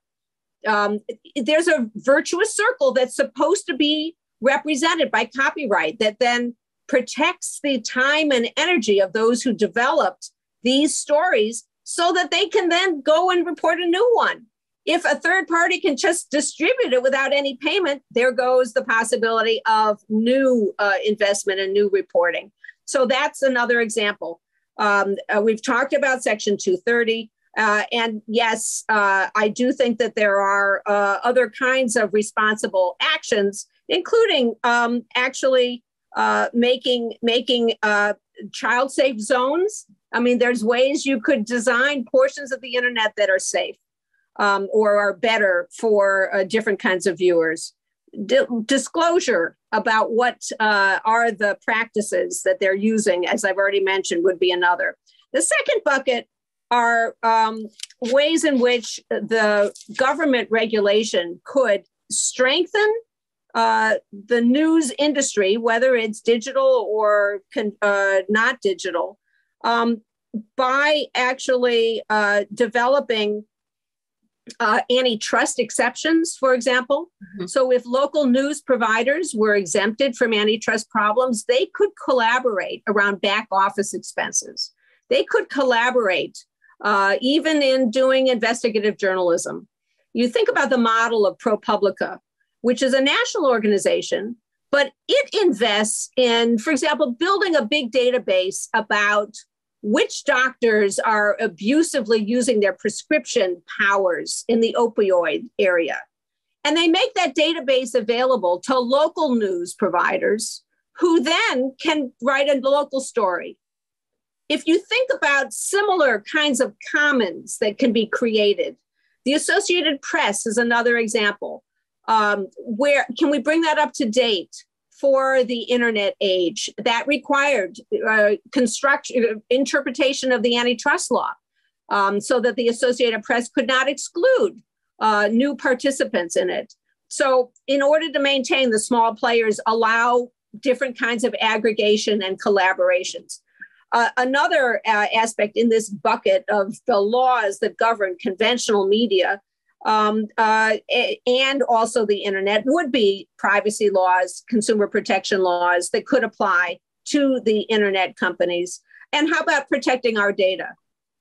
um, there's a virtuous circle that's supposed to be represented by copyright that then protects the time and energy of those who developed these stories so that they can then go and report a new one. If a third party can just distribute it without any payment, there goes the possibility of new uh, investment and new reporting. So that's another example. Um, uh, we've talked about Section 230. Uh, and yes, uh, I do think that there are uh, other kinds of responsible actions, including um, actually uh, making making uh, child safe zones. I mean, there's ways you could design portions of the internet that are safe um, or are better for uh, different kinds of viewers. D- disclosure about what are the practices that they're using, as I've already mentioned, would be another. The second bucket are um, ways in which the government regulation could strengthen uh, the news industry, whether it's digital or con- uh, not digital, um, by actually uh, developing uh, antitrust exceptions, for example. Mm-hmm. So, if local news providers were exempted from antitrust problems, they could collaborate around back office expenses. They could collaborate uh, even in doing investigative journalism. You think about the model of ProPublica, which is a national organization, but it invests in, for example, building a big database about which doctors are abusively using their prescription powers in the opioid area. And they make that database available to local news providers who then can write a local story if you think about similar kinds of commons that can be created, the Associated Press is another example. Um, where can we bring that up to date for the internet age? That required uh, construction uh, interpretation of the antitrust law, um, so that the Associated Press could not exclude uh, new participants in it. So, in order to maintain the small players, allow different kinds of aggregation and collaborations. Uh, another uh, aspect in this bucket of the laws that govern conventional media um, uh, and also the internet would be privacy laws, consumer protection laws that could apply to the internet companies. And how about protecting our data?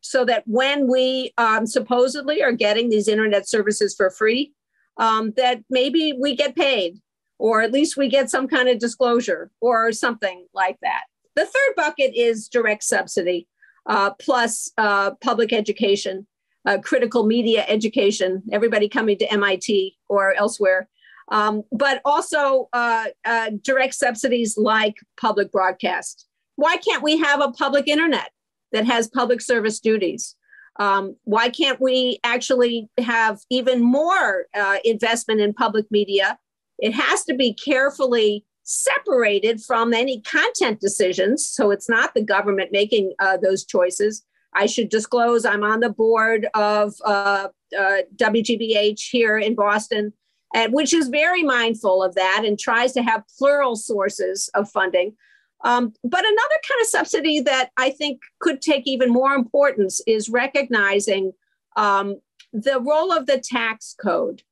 So that when we um, supposedly are getting these internet services for free, um, that maybe we get paid, or at least we get some kind of disclosure or something like that. The third bucket is direct subsidy uh, plus uh, public education, uh, critical media education, everybody coming to MIT or elsewhere. Um, but also uh, uh, direct subsidies like public broadcast. Why can't we have a public internet that has public service duties? Um, why can't we actually have even more uh, investment in public media? It has to be carefully separated from any content decisions. So it's not the government making uh, those choices. I should disclose I'm on the board of uh, uh, WGBH here in Boston, and, which is very mindful of that and tries to have plural sources of funding. Um, but another kind of subsidy that I think could take even more importance is recognizing um, the role of the tax code.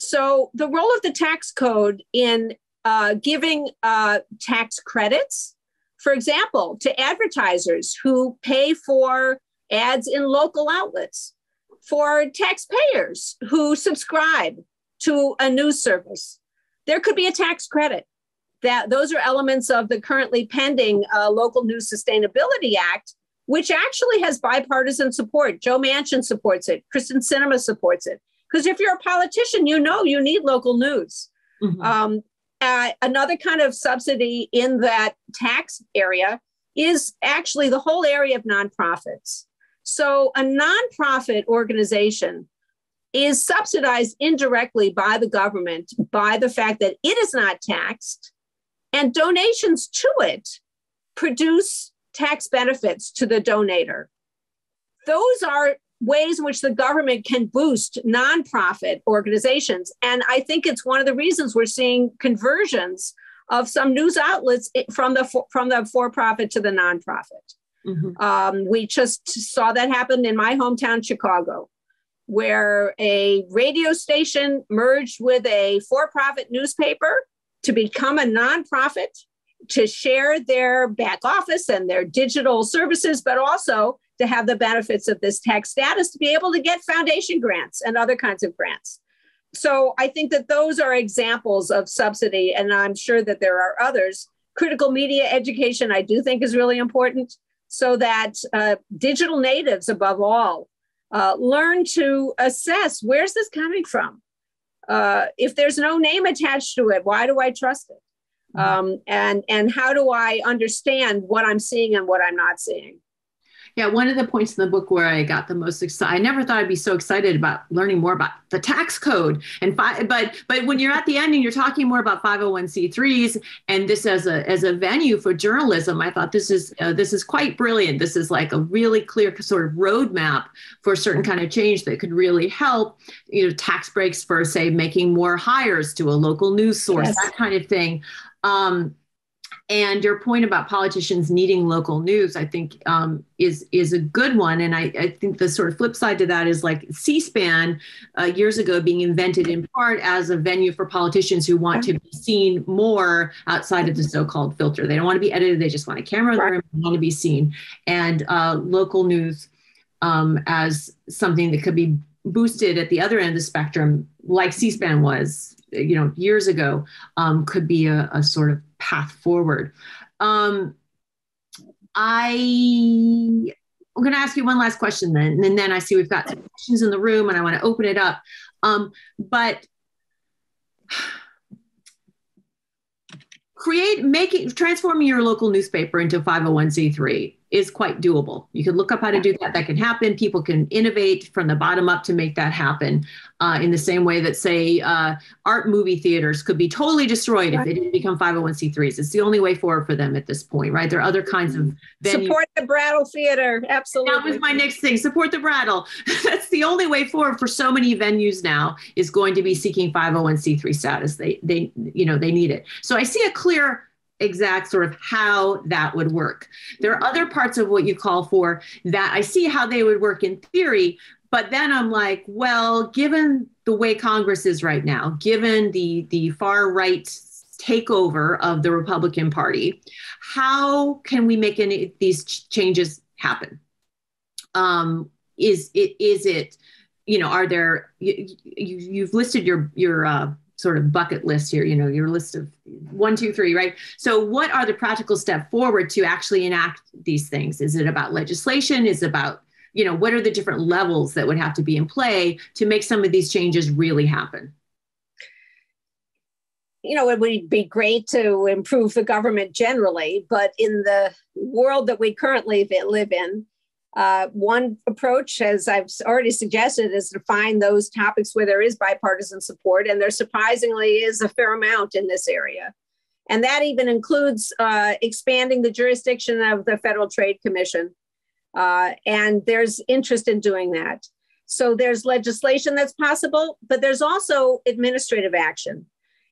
So, the role of the tax code in uh, giving uh, tax credits, for example, to advertisers who pay for ads in local outlets, for taxpayers who subscribe to a news service. There could be a tax credit. That those are elements of the currently pending uh, Local News Sustainability Act, which actually has bipartisan support. Joe Manchin supports it. Kyrsten Sinema supports it. Because if you're a politician, you know you need local news. Mm-hmm. Um, uh, another kind of subsidy in that tax area is actually the whole area of nonprofits. So, a nonprofit organization is subsidized indirectly by the government by the fact that it is not taxed, and donations to it produce tax benefits to the donator. Those are ways in which the government can boost nonprofit organizations. And I think it's one of the reasons we're seeing conversions of some news outlets from the for, from the for-profit to the nonprofit. Mm-hmm. Um, we just saw that happen in my hometown, Chicago, where a radio station merged with a for-profit newspaper to become a nonprofit to share their back office and their digital services, but also to have the benefits of this tax status to be able to get foundation grants and other kinds of grants. So I think that those are examples of subsidy, and I'm sure that there are others. Critical media education, I do think, is really important so that uh, digital natives, above all, uh, learn to assess where's this coming from? Uh, if there's no name attached to it, why do I trust it? Mm-hmm. Um, and and how do I understand what I'm seeing and what I'm not seeing? Yeah, one of the points in the book where I got the most excited, I never thought I'd be so excited about learning more about the tax code and fi- but but when you're at the end and you're talking more about 501c3s and this as a as a venue for journalism, I thought this is uh, this is quite brilliant. This is like a really clear sort of roadmap for a certain kind of change that could really help. You know, tax breaks for say making more hires to a local news source, yes. that kind of thing. Um, and your point about politicians needing local news, I think, um, is is a good one. And I, I, think the sort of flip side to that is like C-SPAN uh, years ago being invented in part as a venue for politicians who want to be seen more outside of the so-called filter. They don't want to be edited; they just want a camera in the room, want to be seen. And uh, local news um, as something that could be boosted at the other end of the spectrum, like C-SPAN was, you know, years ago, um, could be a, a sort of path forward. Um, I I'm going to ask you one last question then, and then I see we've got some questions in the room, and I want to open it up. Um, but create, making, transforming your local newspaper into 501c3 is quite doable. You can look up how to do that. That can happen. People can innovate from the bottom up to make that happen. Uh, in the same way that, say, uh, art movie theaters could be totally destroyed right. if they didn't become 501c3s. It's the only way forward for them at this point, right? There are other kinds of venues. Support the Brattle Theater. Absolutely. That was my next thing. Support the Brattle. That's the only way forward for so many venues now is going to be seeking 501c3 status. They, they, you know, they need it. So I see a clear exact sort of how that would work. There are other parts of what you call for that I see how they would work in theory, but then I'm like, well, given the way Congress is right now, given the the far right takeover of the Republican Party, how can we make any these changes happen? Um, is it is it you know are there you, you have listed your your uh, sort of bucket list here, you know, your list of one, two, three, right? So, what are the practical step forward to actually enact these things? Is it about legislation? Is it about, you know, what are the different levels that would have to be in play to make some of these changes really happen? You know, it would be great to improve the government generally, but in the world that we currently live in, Uh, one approach, as I've already suggested, is to find those topics where there is bipartisan support, and there surprisingly is a fair amount in this area. And that even includes uh, expanding the jurisdiction of the Federal Trade Commission. Uh, and there's interest in doing that. So there's legislation that's possible, but there's also administrative action.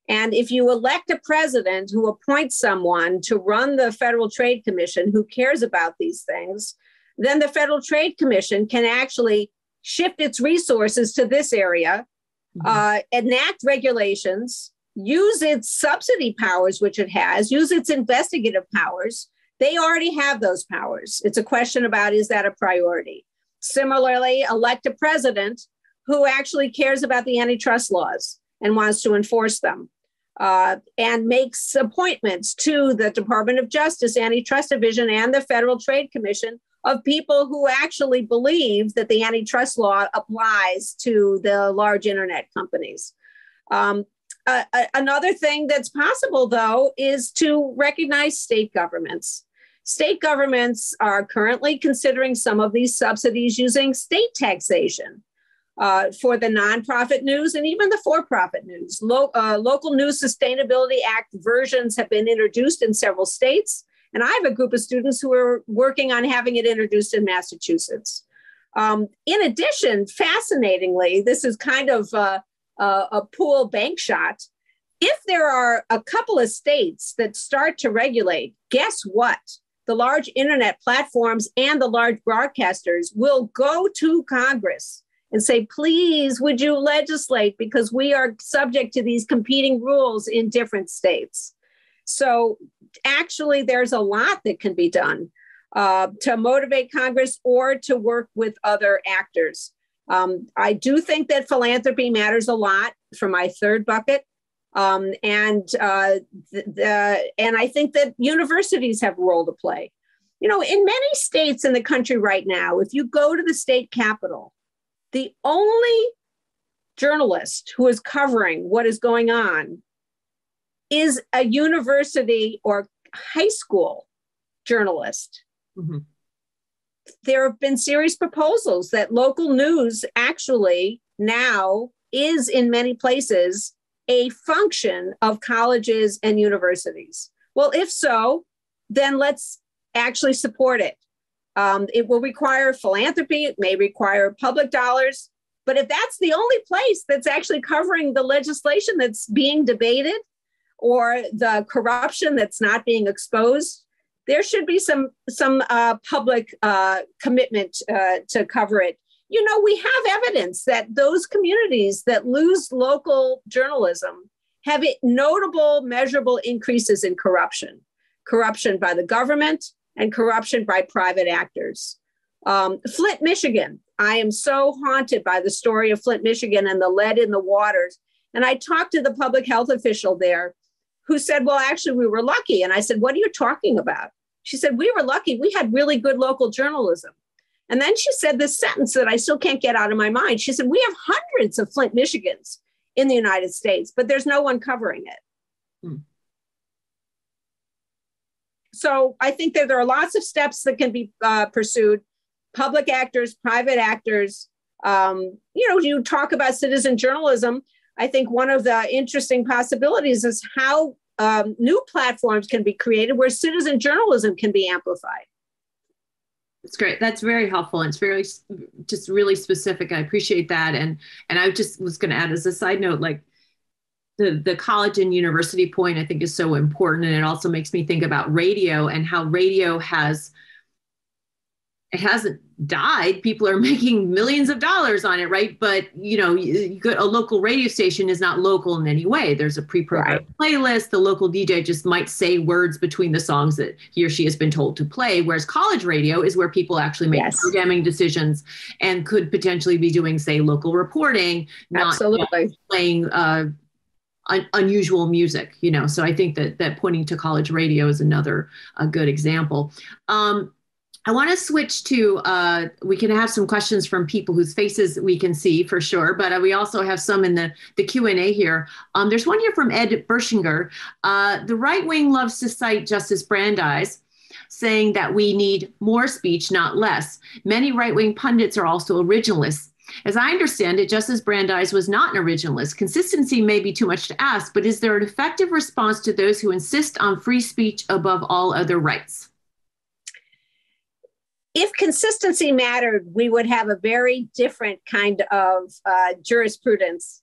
And if you elect a president who appoints someone to run the Federal Trade Commission who cares about these things, then the Federal Trade Commission can actually shift its resources to this area, mm-hmm. uh, enact regulations, use its subsidy powers, which it has, use its investigative powers. They already have those powers. It's a question about is that a priority? Similarly, elect a president who actually cares about the antitrust laws and wants to enforce them uh, and makes appointments to the Department of Justice Antitrust Division and the Federal Trade Commission of people who actually believe that the antitrust law applies to the large internet companies. Um, uh, another thing that's possible, though, is to recognize state governments. State governments are currently considering some of these subsidies using state taxation uh, for the nonprofit news and even the for profit news. Lo- uh, local News Sustainability Act versions have been introduced in several states. And I have a group of students who are working on having it introduced in Massachusetts. Um, in addition, fascinatingly, this is kind of uh, a pool bank shot. If there are a couple of states that start to regulate, guess what? The large internet platforms and the large broadcasters will go to Congress and say, please, would you legislate because we are subject to these competing rules in different states. So, actually, there's a lot that can be done uh, to motivate Congress or to work with other actors. Um, I do think that philanthropy matters a lot for my third bucket. Um, and uh, the, the, and I think that universities have a role to play. You know, in many states in the country right now, if you go to the state capitol, the only journalist who is covering what is going on is a university or high school journalist. Mm-hmm there have been serious proposals that local news actually now is in many places a function of colleges and universities. Well, if so, then let's actually support it. Um, it will require philanthropy, it may require public dollars. But if that's the only place that's actually covering the legislation that's being debated or the corruption that's not being exposed, there should be some some uh, public uh, commitment uh, to cover it. You know, we have evidence that those communities that lose local journalism have notable, measurable increases in corruption, corruption by the government and corruption by private actors. Um, Flint, Michigan. I am so haunted by the story of Flint, Michigan, and the lead in the waters. And I talked to the public health official there who said, Well, actually, we were lucky. And I said, What are you talking about? She said, We were lucky. We had really good local journalism. And then she said this sentence that I still can't get out of my mind. She said, We have hundreds of Flint, Michigans in the United States, but there's no one covering it. Hmm. So I think that there are lots of steps that can be uh, pursued public actors, private actors. Um, you know, you talk about citizen journalism. I think one of the interesting possibilities is how um, new platforms can be created where citizen journalism can be amplified. That's great. That's very helpful. And it's very just really specific. I appreciate that. And and I just was going to add as a side note, like the the college and university point, I think is so important. And it also makes me think about radio and how radio has it hasn't died people are making millions of dollars on it right but you know a local radio station is not local in any way there's a pre-programmed right. playlist the local dj just might say words between the songs that he or she has been told to play whereas college radio is where people actually make yes. programming decisions and could potentially be doing say local reporting not Absolutely. playing uh, un- unusual music you know so i think that that pointing to college radio is another a good example um, I want to switch to, uh, we can have some questions from people whose faces we can see for sure, but uh, we also have some in the, the Q&A here. Um, there's one here from Ed Bershinger. Uh, the right wing loves to cite Justice Brandeis, saying that we need more speech, not less. Many right wing pundits are also originalists. As I understand it, Justice Brandeis was not an originalist. Consistency may be too much to ask, but is there an effective response to those who insist on free speech above all other rights? If consistency mattered, we would have a very different kind of uh, jurisprudence.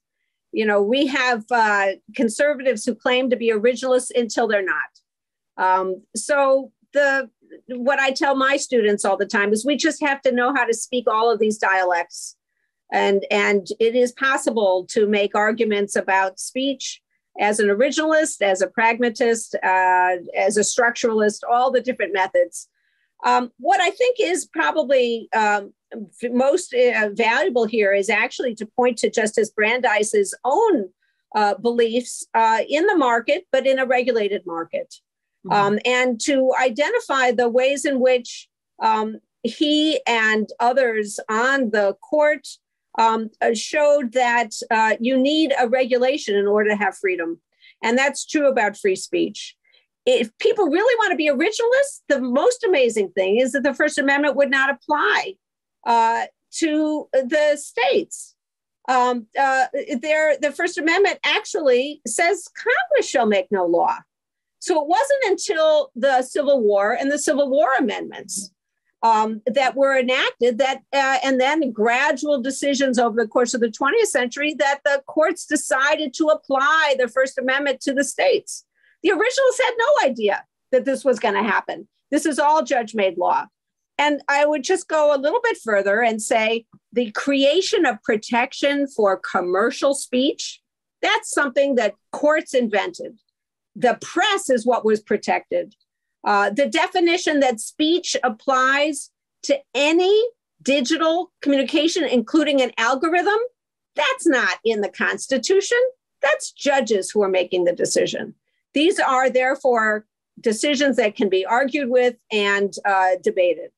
You know, we have uh, conservatives who claim to be originalists until they're not. Um, so the what I tell my students all the time is we just have to know how to speak all of these dialects and and it is possible to make arguments about speech as an originalist as a pragmatist uh, as a structuralist all the different methods um, what i think is probably um, most uh, valuable here is actually to point to justice brandeis's own uh, beliefs uh, in the market but in a regulated market mm-hmm. um, and to identify the ways in which um, he and others on the court um, showed that uh, you need a regulation in order to have freedom. And that's true about free speech. If people really want to be originalists, the most amazing thing is that the First Amendment would not apply uh, to the states. Um, uh, there, the First Amendment actually says Congress shall make no law. So it wasn't until the Civil War and the Civil War amendments um, that were enacted that uh, and then gradual decisions over the course of the 20th century that the courts decided to apply the first amendment to the states the originals had no idea that this was going to happen this is all judge made law and i would just go a little bit further and say the creation of protection for commercial speech that's something that courts invented the press is what was protected uh, the definition that speech applies to any digital communication, including an algorithm, that's not in the Constitution. That's judges who are making the decision. These are therefore decisions that can be argued with and uh, debated.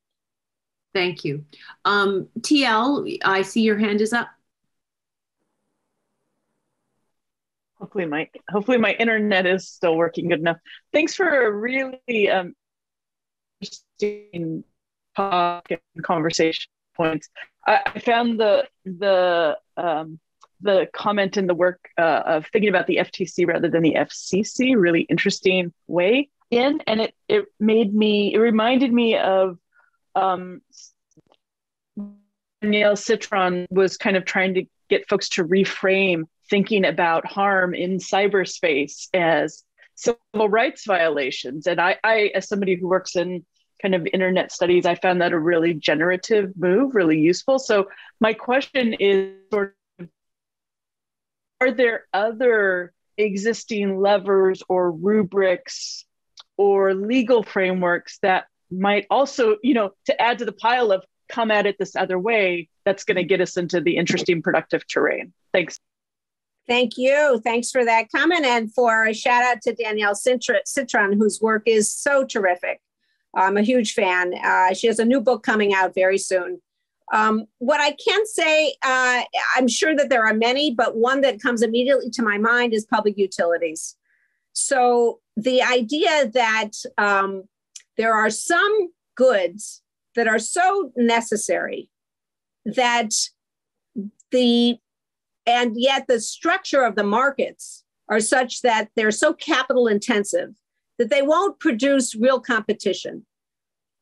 Thank you. Um, TL, I see your hand is up. hopefully my hopefully my internet is still working good enough. Thanks for a really um, interesting talk and conversation points. I, I found the the um, the comment in the work uh, of thinking about the FTC rather than the FCC really interesting way in, and it it made me it reminded me of um, Danielle Citron was kind of trying to get folks to reframe thinking about harm in cyberspace as civil rights violations. And I, I, as somebody who works in kind of internet studies, I found that a really generative move, really useful. So my question is sort are there other existing levers or rubrics or legal frameworks that might also, you know, to add to the pile of come at it this other way, that's going to get us into the interesting productive terrain. Thanks. Thank you. Thanks for that comment and for a shout out to Danielle Citron, whose work is so terrific. I'm a huge fan. Uh, she has a new book coming out very soon. Um, what I can say, uh, I'm sure that there are many, but one that comes immediately to my mind is public utilities. So the idea that um, there are some goods that are so necessary that the and yet the structure of the markets are such that they're so capital intensive that they won't produce real competition.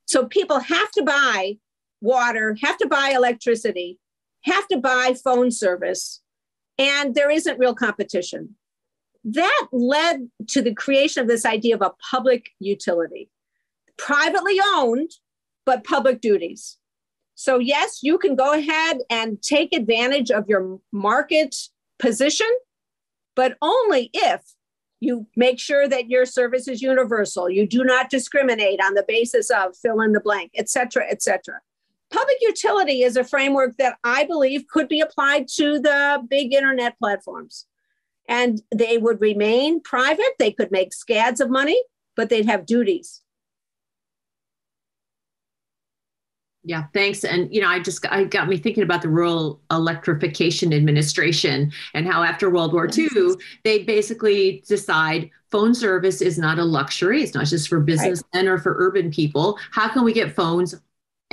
So people have to buy water, have to buy electricity, have to buy phone service, and there isn't real competition. That led to the creation of this idea of a public utility, privately owned, but public duties. So, yes, you can go ahead and take advantage of your market position, but only if you make sure that your service is universal. You do not discriminate on the basis of fill in the blank, et cetera, et cetera. Public utility is a framework that I believe could be applied to the big internet platforms. And they would remain private. They could make scads of money, but they'd have duties. Yeah, thanks. And you know, I just I got me thinking about the Rural Electrification Administration and how after World War II, they basically decide phone service is not a luxury. It's not just for businessmen right. or for urban people. How can we get phones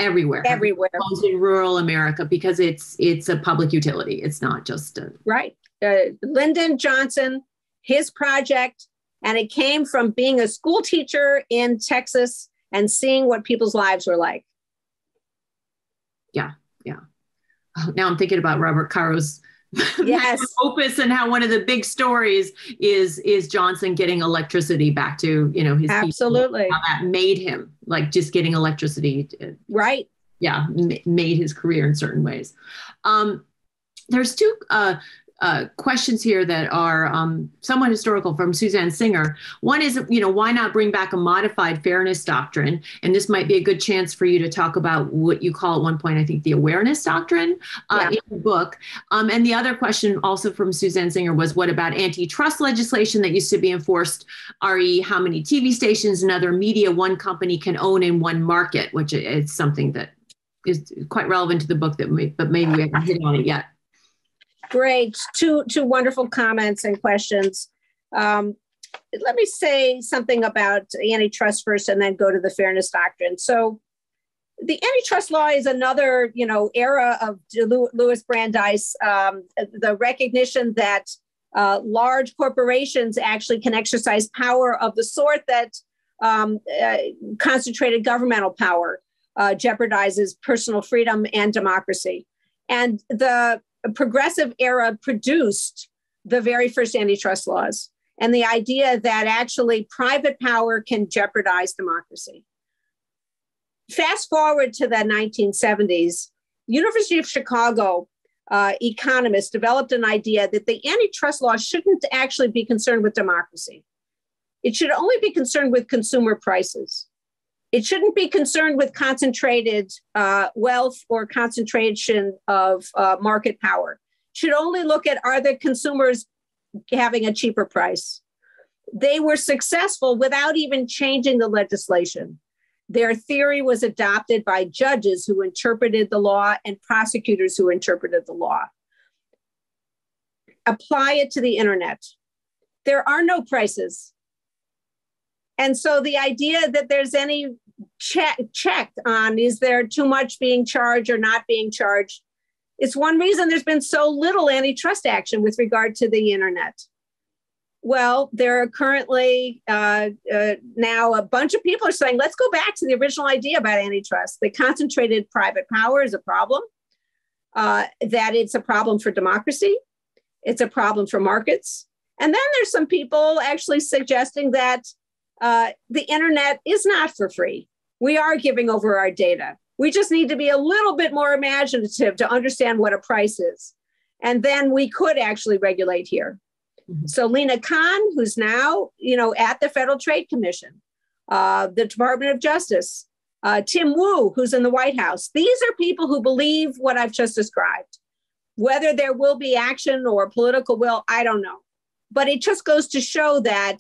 everywhere? Everywhere. In rural America because it's it's a public utility. It's not just a right. Uh, Lyndon Johnson, his project, and it came from being a school teacher in Texas and seeing what people's lives were like yeah, yeah. Now I'm thinking about Robert Caro's yes. opus and how one of the big stories is is Johnson getting electricity back to you know his absolutely. people, how that made him like just getting electricity right. yeah m- made his career in certain ways. Um, there's two uh, uh, questions here that are um, somewhat historical from Suzanne Singer. One is, you know, why not bring back a modified fairness doctrine? And this might be a good chance for you to talk about what you call at one point, I think, the awareness doctrine uh, yeah. in the book. Um, and the other question, also from Suzanne Singer, was what about antitrust legislation that used to be enforced? Re, how many TV stations and other media one company can own in one market, which is something that is quite relevant to the book that, may, but maybe we haven't hit on it yet. Great. Two, two wonderful comments and questions. Um, let me say something about antitrust first and then go to the fairness doctrine. So, the antitrust law is another, you know, era of Louis Brandeis, um, the recognition that uh, large corporations actually can exercise power of the sort that um, uh, concentrated governmental power uh, jeopardizes personal freedom and democracy. And the progressive era produced the very first antitrust laws and the idea that actually private power can jeopardize democracy. Fast forward to the 1970s, University of Chicago uh, economists developed an idea that the antitrust law shouldn't actually be concerned with democracy. It should only be concerned with consumer prices. It shouldn't be concerned with concentrated uh, wealth or concentration of uh, market power. Should only look at are the consumers having a cheaper price. They were successful without even changing the legislation. Their theory was adopted by judges who interpreted the law and prosecutors who interpreted the law. Apply it to the internet. There are no prices and so the idea that there's any check checked on is there too much being charged or not being charged, it's one reason there's been so little antitrust action with regard to the internet. Well, there are currently uh, uh, now a bunch of people are saying, let's go back to the original idea about antitrust. The concentrated private power is a problem, uh, that it's a problem for democracy, it's a problem for markets. And then there's some people actually suggesting that uh, the internet is not for free. We are giving over our data. We just need to be a little bit more imaginative to understand what a price is. And then we could actually regulate here. Mm-hmm. So Lina Khan, who's now, you know, at the Federal Trade Commission, uh, the Department of Justice, uh, Tim Wu, who's in the White House. These are people who believe what I've just described. Whether there will be action or political will, I don't know. But it just goes to show that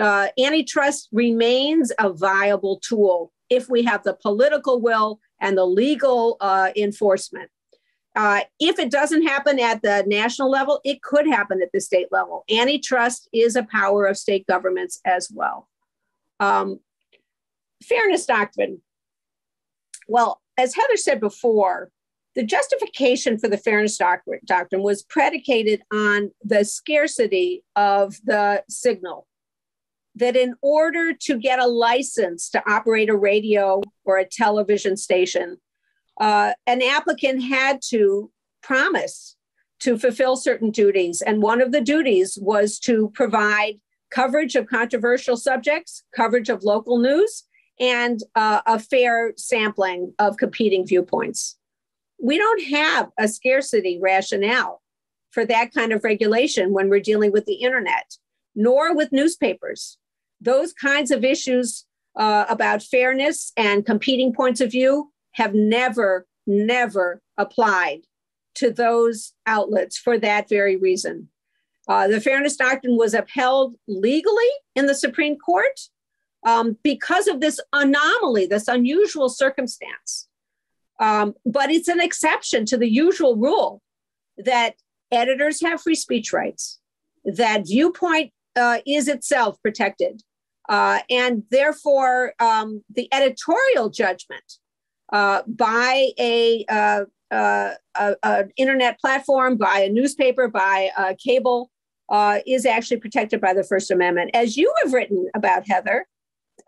uh, antitrust remains a viable tool if we have the political will and the legal uh, enforcement. Uh, if it doesn't happen at the national level, it could happen at the state level. Antitrust is a power of state governments as well. Um, fairness doctrine. Well, as Heather said before, the justification for the fairness doctrine was predicated on the scarcity of the signal that in order to get a license to operate a radio or a television station, uh, an applicant had to promise to fulfill certain duties. And one of the duties was to provide coverage of controversial subjects, coverage of local news, and uh, a fair sampling of competing viewpoints. We don't have a scarcity rationale for that kind of regulation when we're dealing with the internet, nor with newspapers those kinds of issues uh, about fairness and competing points of view have never, never applied to those outlets for that very reason. Uh, the fairness doctrine was upheld legally in the Supreme Court um, because of this anomaly, this unusual circumstance Um, but it's an exception to the usual rule that editors have free speech rights, that viewpoint uh, is itself protected, uh, and therefore um, the editorial judgment uh, by a, uh, uh, a, a, internet platform, by a newspaper, by a cable uh, is actually protected by the First Amendment. As you have written about, Heather,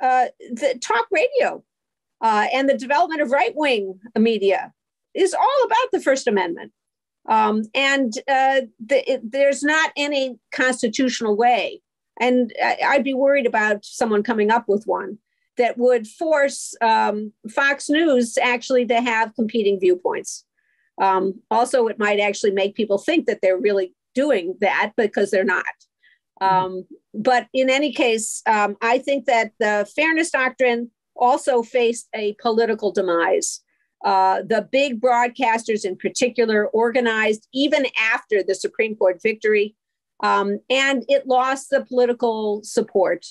the talk radio and the development of right wing media is all about the First Amendment. Um, and uh, the, it, there's not any constitutional way. And I, would be worried about someone coming up with one that would force um, Fox News actually to have competing viewpoints. Um, also, it might actually make people think that they're really doing that because they're not. Um, but in any case, um, I think that the fairness doctrine also faced a political demise. Uh, the big broadcasters, in particular, organized even after the Supreme Court victory, um, and it lost the political support.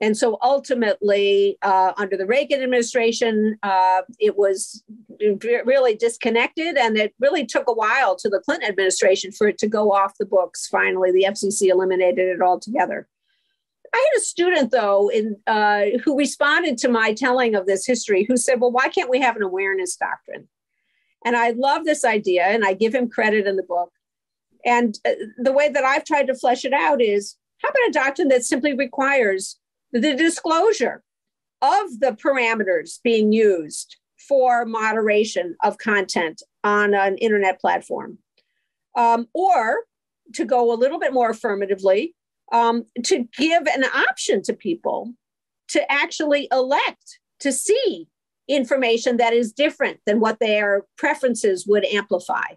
And so ultimately, uh, under the Reagan administration, uh, it was really disconnected, and it really took a while to the Clinton administration for it to go off the books. Finally, the FCC eliminated it altogether. I had a student though in uh, who responded to my telling of this history who said, "Well, why can't we have an awareness doctrine?" And I love this idea, and I give him credit in the book. And uh, the way that I've tried to flesh it out is, how about a doctrine that simply requires the disclosure of the parameters being used for moderation of content on an internet platform, um, or to go a little bit more affirmatively um, to give an option to people to actually elect to see information that is different than what their preferences would amplify.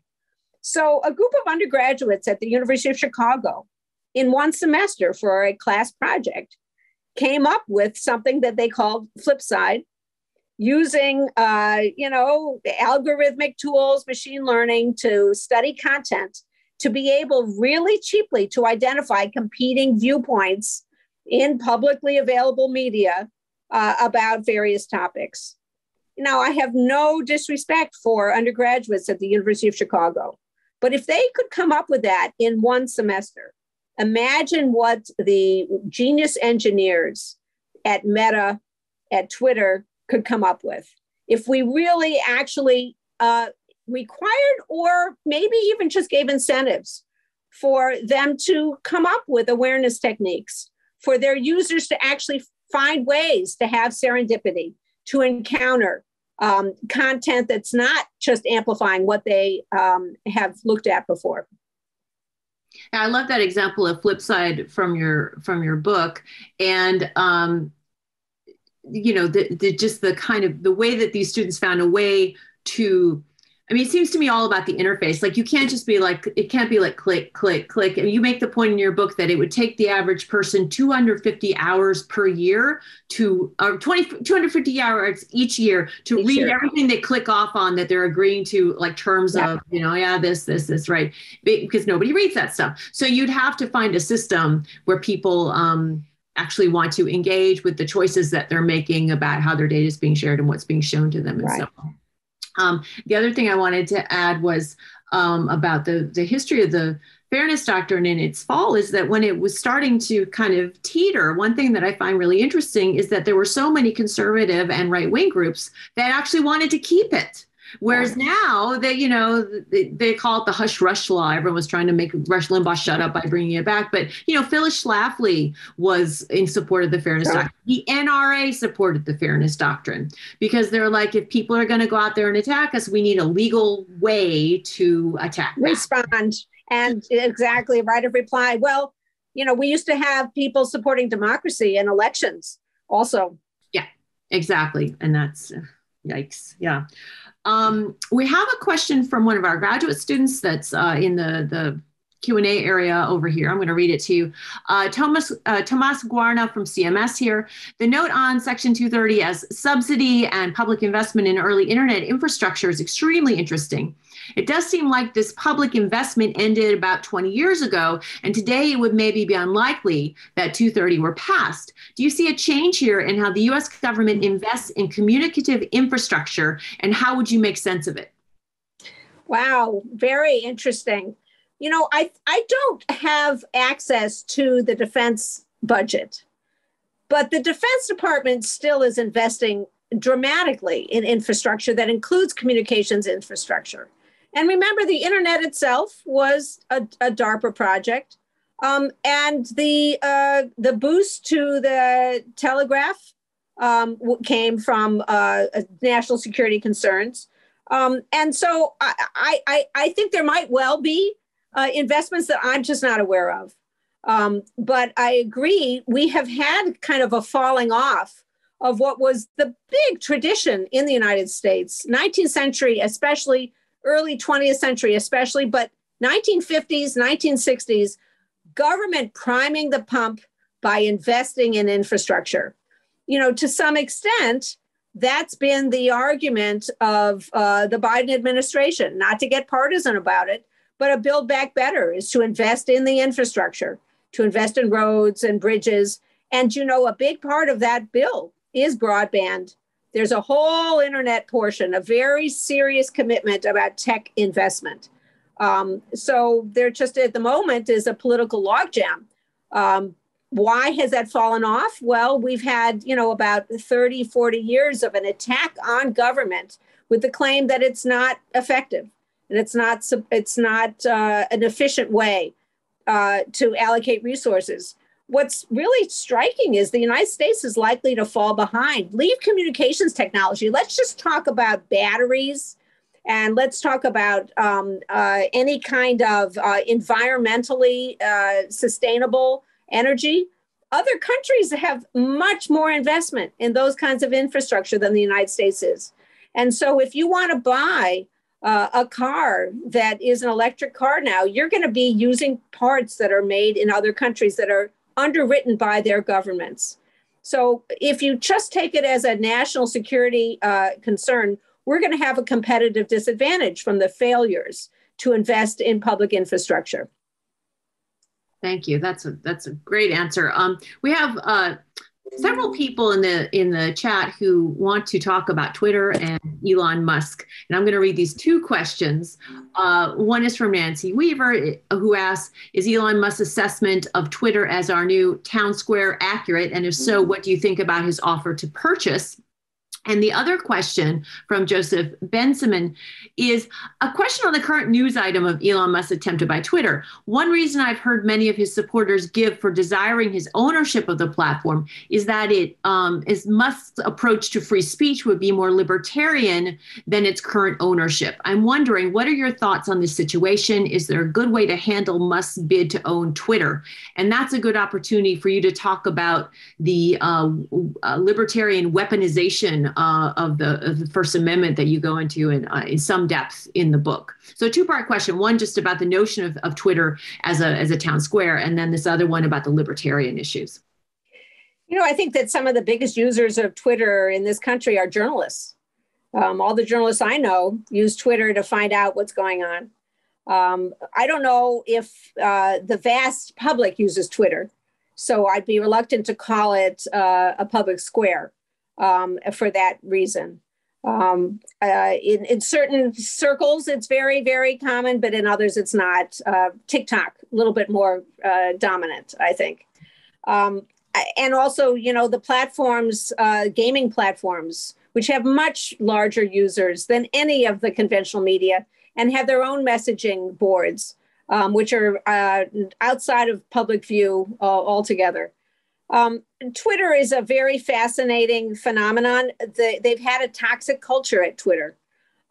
So, a group of undergraduates at the University of Chicago in one semester for a class project came up with something that they called Flipside using uh, you know algorithmic tools machine learning to study content to be able really cheaply to identify competing viewpoints in publicly available media uh, about various topics. Now, I have no disrespect for undergraduates at the University of Chicago, but if they could come up with that in one semester, imagine what the genius engineers at Meta, at Twitter could come up with. If we really actually uh, required or maybe even just gave incentives for them to come up with awareness techniques for their users to actually find ways to have serendipity to encounter um, content that's not just amplifying what they um, have looked at before. I love that example of flip side from your from your book. And um, you know the, the just the kind of the way that these students found a way to I mean, it seems to me all about the interface. Like you can't just be like, it can't be like click, click, click. And you make the point in your book that it would take the average person 250 hours per year to, or 20, 250 hours each year to each read year. everything they click off on that they're agreeing to, like terms yeah. of, you know, yeah, this, this, this, right. Because nobody reads that stuff. So you'd have to find a system where people, um, actually want to engage with the choices that they're making about how their data is being shared and what's being shown to them and right. so on. Um, the other thing I wanted to add was um, about the, the history of the fairness doctrine in its fall is that when it was starting to kind of teeter, one thing that I find really interesting is that there were so many conservative and right wing groups that actually wanted to keep it. Whereas now they, you know, they, they, call it the hush rush law. Everyone was trying to make Rush Limbaugh shut up by bringing it back. But, you know, Phyllis Schlafly was in support of the fairness yeah. doctrine. The NRA supported the fairness doctrine because they're like, if people are going to go out there and attack us, we need a legal way to attack. Respond. And exactly right of reply. Well, you know, we used to have people supporting democracy in elections also. Yeah, exactly. And that's uh, yikes. Yeah. Um, we have a question from one of our graduate students that's uh, in the, the Q&A area over here. I'm going to read it to you. Uh, Thomas, uh, Tomas Guarna from CMS here. The note on Section 230 as subsidy and public investment in early internet infrastructure is extremely interesting. It does seem like this public investment ended about 20 years ago, and today it would maybe be unlikely that 230 were passed. Do you see a change here in how the US government invests in communicative infrastructure, and how would you make sense of it? Wow, very interesting. You know, I I don't have access to the defense budget. But the Defense Department still is investing dramatically in infrastructure that includes communications infrastructure. And remember, the internet itself was a, a DARPA project. Um, and the uh, the boost to the telegraph um, came from uh, national security concerns. Um, and so I, I, I think there might well be uh, investments that I'm just not aware of. Um, but I agree, we have had kind of a falling off of what was the big tradition in the United States, 19th century, especially early 20th century, especially, but 1950s, 1960s, government priming the pump by investing in infrastructure. You know, to some extent, that's been the argument of uh, the Biden administration, not to get partisan about it, but a Build Back Better is to invest in the infrastructure, to invest in roads and bridges. And, you know, a big part of that bill is broadband. There's a whole internet portion, a very serious commitment about tech investment. Um, so there just at the moment is a political logjam. Um, why has that fallen off? Well, we've had, you know, about 30, 40 years of an attack on government with the claim that it's not effective and it's not it's not uh, an efficient way uh, to allocate resources. What's really striking is the United States is likely to fall behind. Leave communications technology. Let's just talk about batteries and let's talk about um, uh, any kind of uh, environmentally uh, sustainable energy. Other countries have much more investment in those kinds of infrastructure than the United States is. And so, if you want to buy uh, a car that is an electric car now, you're going to be using parts that are made in other countries that are underwritten by their governments. So, if you just take it as a national security uh, concern, we're going to have a competitive disadvantage from the failures to invest in public infrastructure. Thank you. That's a that's a great answer. Um, we have uh, several people in the in the chat who want to talk about Twitter and Elon Musk, and I'm going to read these two questions. Uh, one is from Nancy Weaver, who asks, "Is Elon Musk's assessment of Twitter as our new town square accurate? And if so, what do you think about his offer to purchase?" And the other question from Joseph Benjamin is a question on the current news item of Elon Musk's attempt to buy Twitter. One reason I've heard many of his supporters give for desiring his ownership of the platform is that it um, is Musk's approach to free speech would be more libertarian than its current ownership. I'm wondering, what are your thoughts on this situation? Is there a good way to handle Musk's bid to own Twitter? And that's a good opportunity for you to talk about the uh, uh, libertarian weaponization uh, of, the, of, the, First Amendment that you go into in, uh, in some depth in the book. So, two part question one, just about the notion of, of Twitter as a, as a town square, and then this other one about the libertarian issues. You know, I think that some of the biggest users of Twitter in this country are journalists. Um, all the journalists I know use Twitter to find out what's going on. Um, I don't know if uh, the vast public uses Twitter, so I'd be reluctant to call it uh, a public square um, for that reason. Um, uh, in, in certain circles, it's very, very common, but in others, it's not. Uh, TikTok, a little bit more uh, dominant, I think. Um, and also, you know, the platforms, uh, gaming platforms, which have much larger users than any of the conventional media and have their own messaging boards, um, which are uh, outside of public view uh, altogether. Um, Twitter is a very fascinating phenomenon. The, they've had a toxic culture at Twitter,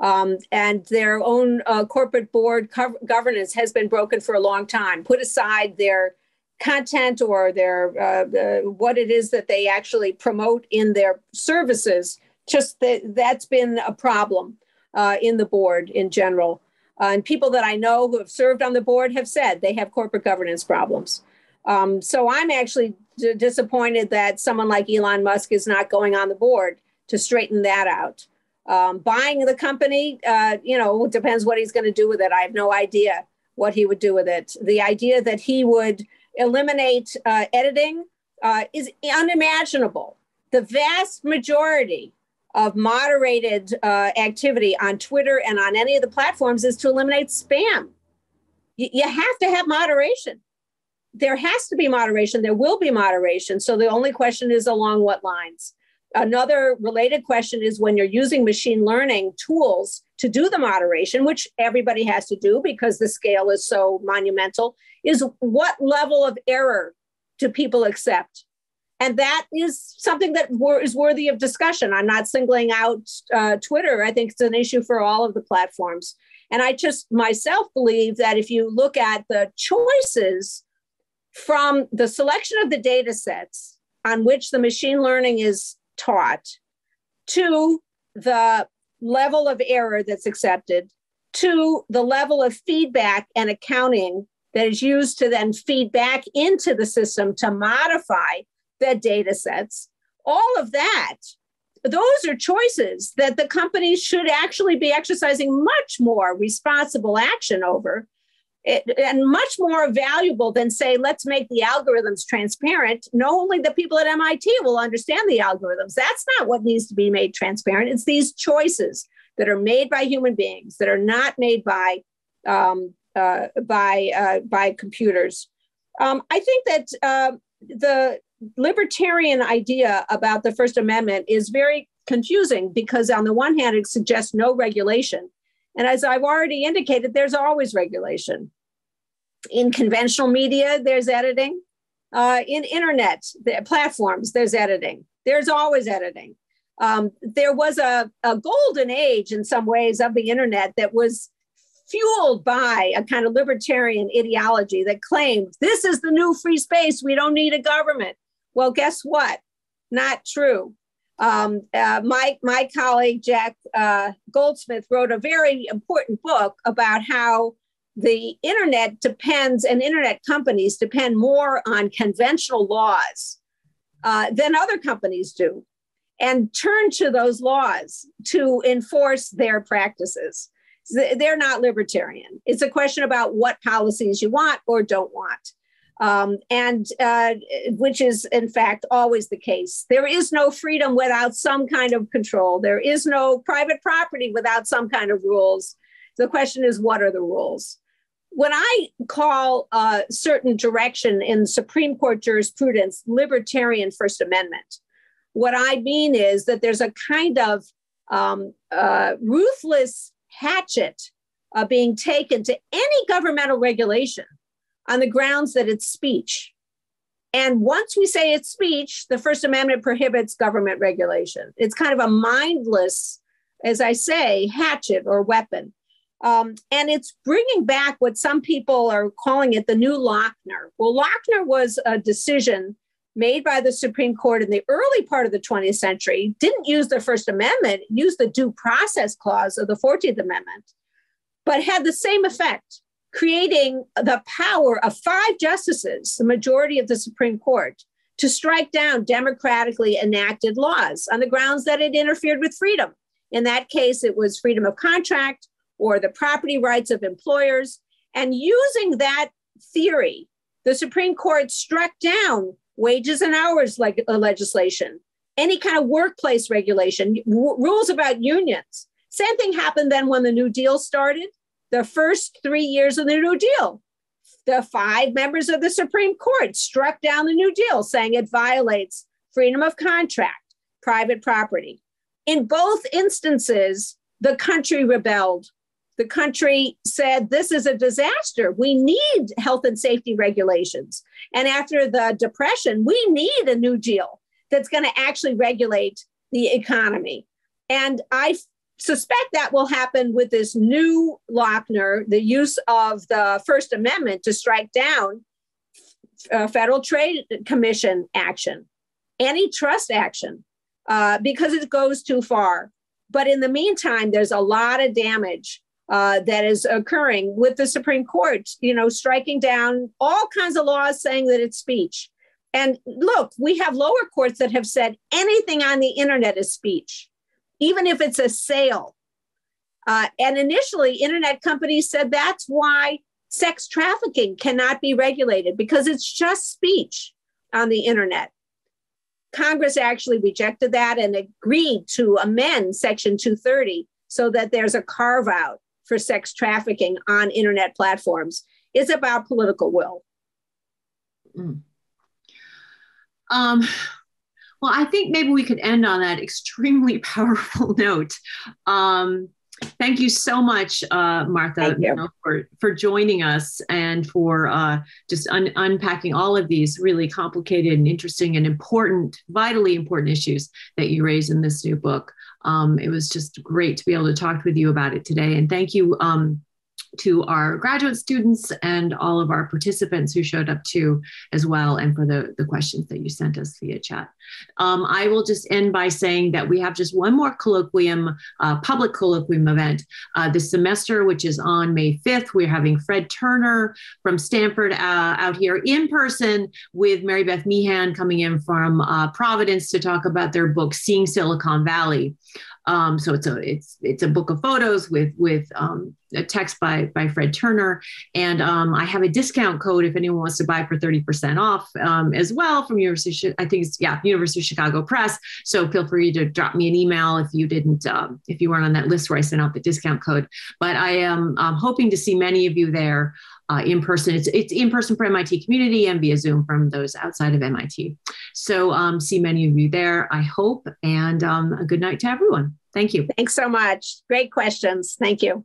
um, and their own uh, corporate board governance has been broken for a long time. Put aside their content or their uh, what it is that they actually promote in their services. Just that that's been a problem uh, in the board in general. Uh, and people that I know who have served on the board have said they have corporate governance problems. Um, so I'm actually d- disappointed that someone like Elon Musk is not going on the board to straighten that out. Um, buying the company, uh, you know, depends what he's going to do with it. I have no idea what he would do with it. The idea that he would eliminate uh, editing uh, is unimaginable. The vast majority of moderated uh, activity on Twitter and on any of the platforms is to eliminate spam. Y- you have to have moderation. There has to be moderation. There will be moderation. So the only question is along what lines. Another related question is when you're using machine learning tools to do the moderation, which everybody has to do because the scale is so monumental, is what level of error do people accept? And that is something that is worthy of discussion. I'm not singling out uh, Twitter. I think it's an issue for all of the platforms. And I just myself believe that if you look at the choices from the selection of the data sets on which the machine learning is taught to the level of error that's accepted to the level of feedback and accounting that is used to then feed back into the system to modify the data sets. All of that those are choices that the companies should actually be exercising much more responsible action over it, and much more valuable than say let's make the algorithms transparent. No only the people at mit will understand the algorithms. That's not what needs to be made transparent. It's these choices that are made by human beings that are not made by um, uh, by uh, by computers. Um, i think that uh, the libertarian idea about the first amendment is very confusing because on the one hand it suggests no regulation and as I've already indicated, there's always regulation. In conventional media, there's editing. Uh, in internet the platforms, there's editing. There's always editing. Um, there was a, a golden age in some ways of the internet that was fueled by a kind of libertarian ideology that claimed this is the new free space. We don't need a government. Well, guess what? Not true. Um, uh, my my colleague Jack uh, Goldsmith wrote a very important book about how the internet depends and internet companies depend more on conventional laws uh, than other companies do, and turn to those laws to enforce their practices. They're not libertarian. It's a question about what policies you want or don't want um, and uh, which is in fact always the case. There is no freedom without some kind of control. There is no private property without some kind of rules. The question is, what are the rules? When I call a certain direction in Supreme Court jurisprudence libertarian First Amendment, what I mean is that there's a kind of um, uh, ruthless hatchet uh, being taken to any governmental regulation on the grounds that it's speech. And once we say it's speech, the First Amendment prohibits government regulation. It's kind of a mindless, as I say, hatchet or weapon. Um, and it's bringing back what some people are calling it the new Lochner. Well, Lochner was a decision made by the Supreme Court in the early part of the 20th century, didn't use the First Amendment, used the due process clause of the 14th Amendment, but had the same effect creating the power of five justices, the majority of the Supreme Court, to strike down democratically enacted laws on the grounds that it interfered with freedom. In that case, it was freedom of contract or the property rights of employers. And using that theory, the Supreme Court struck down wages and hours like uh, legislation, any kind of workplace regulation, w- rules about unions. Same thing happened then when the New Deal started the first three years of the New Deal. The five members of the Supreme Court struck down the New Deal, saying it violates freedom of contract, private property. In both instances, the country rebelled. The country said, This is a disaster. We need health and safety regulations. And after the Depression, we need a new deal that's going to actually regulate the economy. And I suspect that will happen with this new Lochner, the use of the First Amendment to strike down uh, Federal Trade Commission action, antitrust action, uh, because it goes too far. But in the meantime, there's a lot of damage uh, that is occurring with the Supreme Court, you know, striking down all kinds of laws saying that it's speech. And look, we have lower courts that have said anything on the internet is speech, even if it's a sale. Uh, and initially, internet companies said that's why sex trafficking cannot be regulated because it's just speech on the internet. Congress actually rejected that and agreed to amend Section 230 so that there's a carve out for sex trafficking on internet platforms. It's about political will. Mm. Um, well, I think maybe we could end on that extremely powerful note. Um, thank you so much, uh, Martha, you. You know, for, for joining us and for uh, just un- unpacking all of these really complicated and interesting and important, vitally important issues that you raise in this new book. Um, it was just great to be able to talk with you about it today. And thank you um, to our graduate students and all of our participants who showed up too as well and for the, the questions that you sent us via chat. Um, I will just end by saying that we have just one more colloquium, uh, public colloquium event uh, this semester, which is on May 5th. We're having Fred Turner from Stanford uh, out here in person with Mary Beth Meehan coming in from uh, Providence to talk about their book, Seeing Silicon Valley. Um, so it's a it's it's a book of photos with with um, a text by by Fred Turner, and um, I have a discount code if anyone wants to buy for thirty percent off um, as well from University. I think it's yeah University of Chicago Press. So feel free to drop me an email if you didn't um, if you weren't on that list where I sent out the discount code. But I am hoping to see many of you there uh, in person. It's, it's in person for MIT community and via Zoom from those outside of MIT. So um, see many of you there, I hope, and um, a good night to everyone. Thank you. Thanks so much. Great questions. Thank you.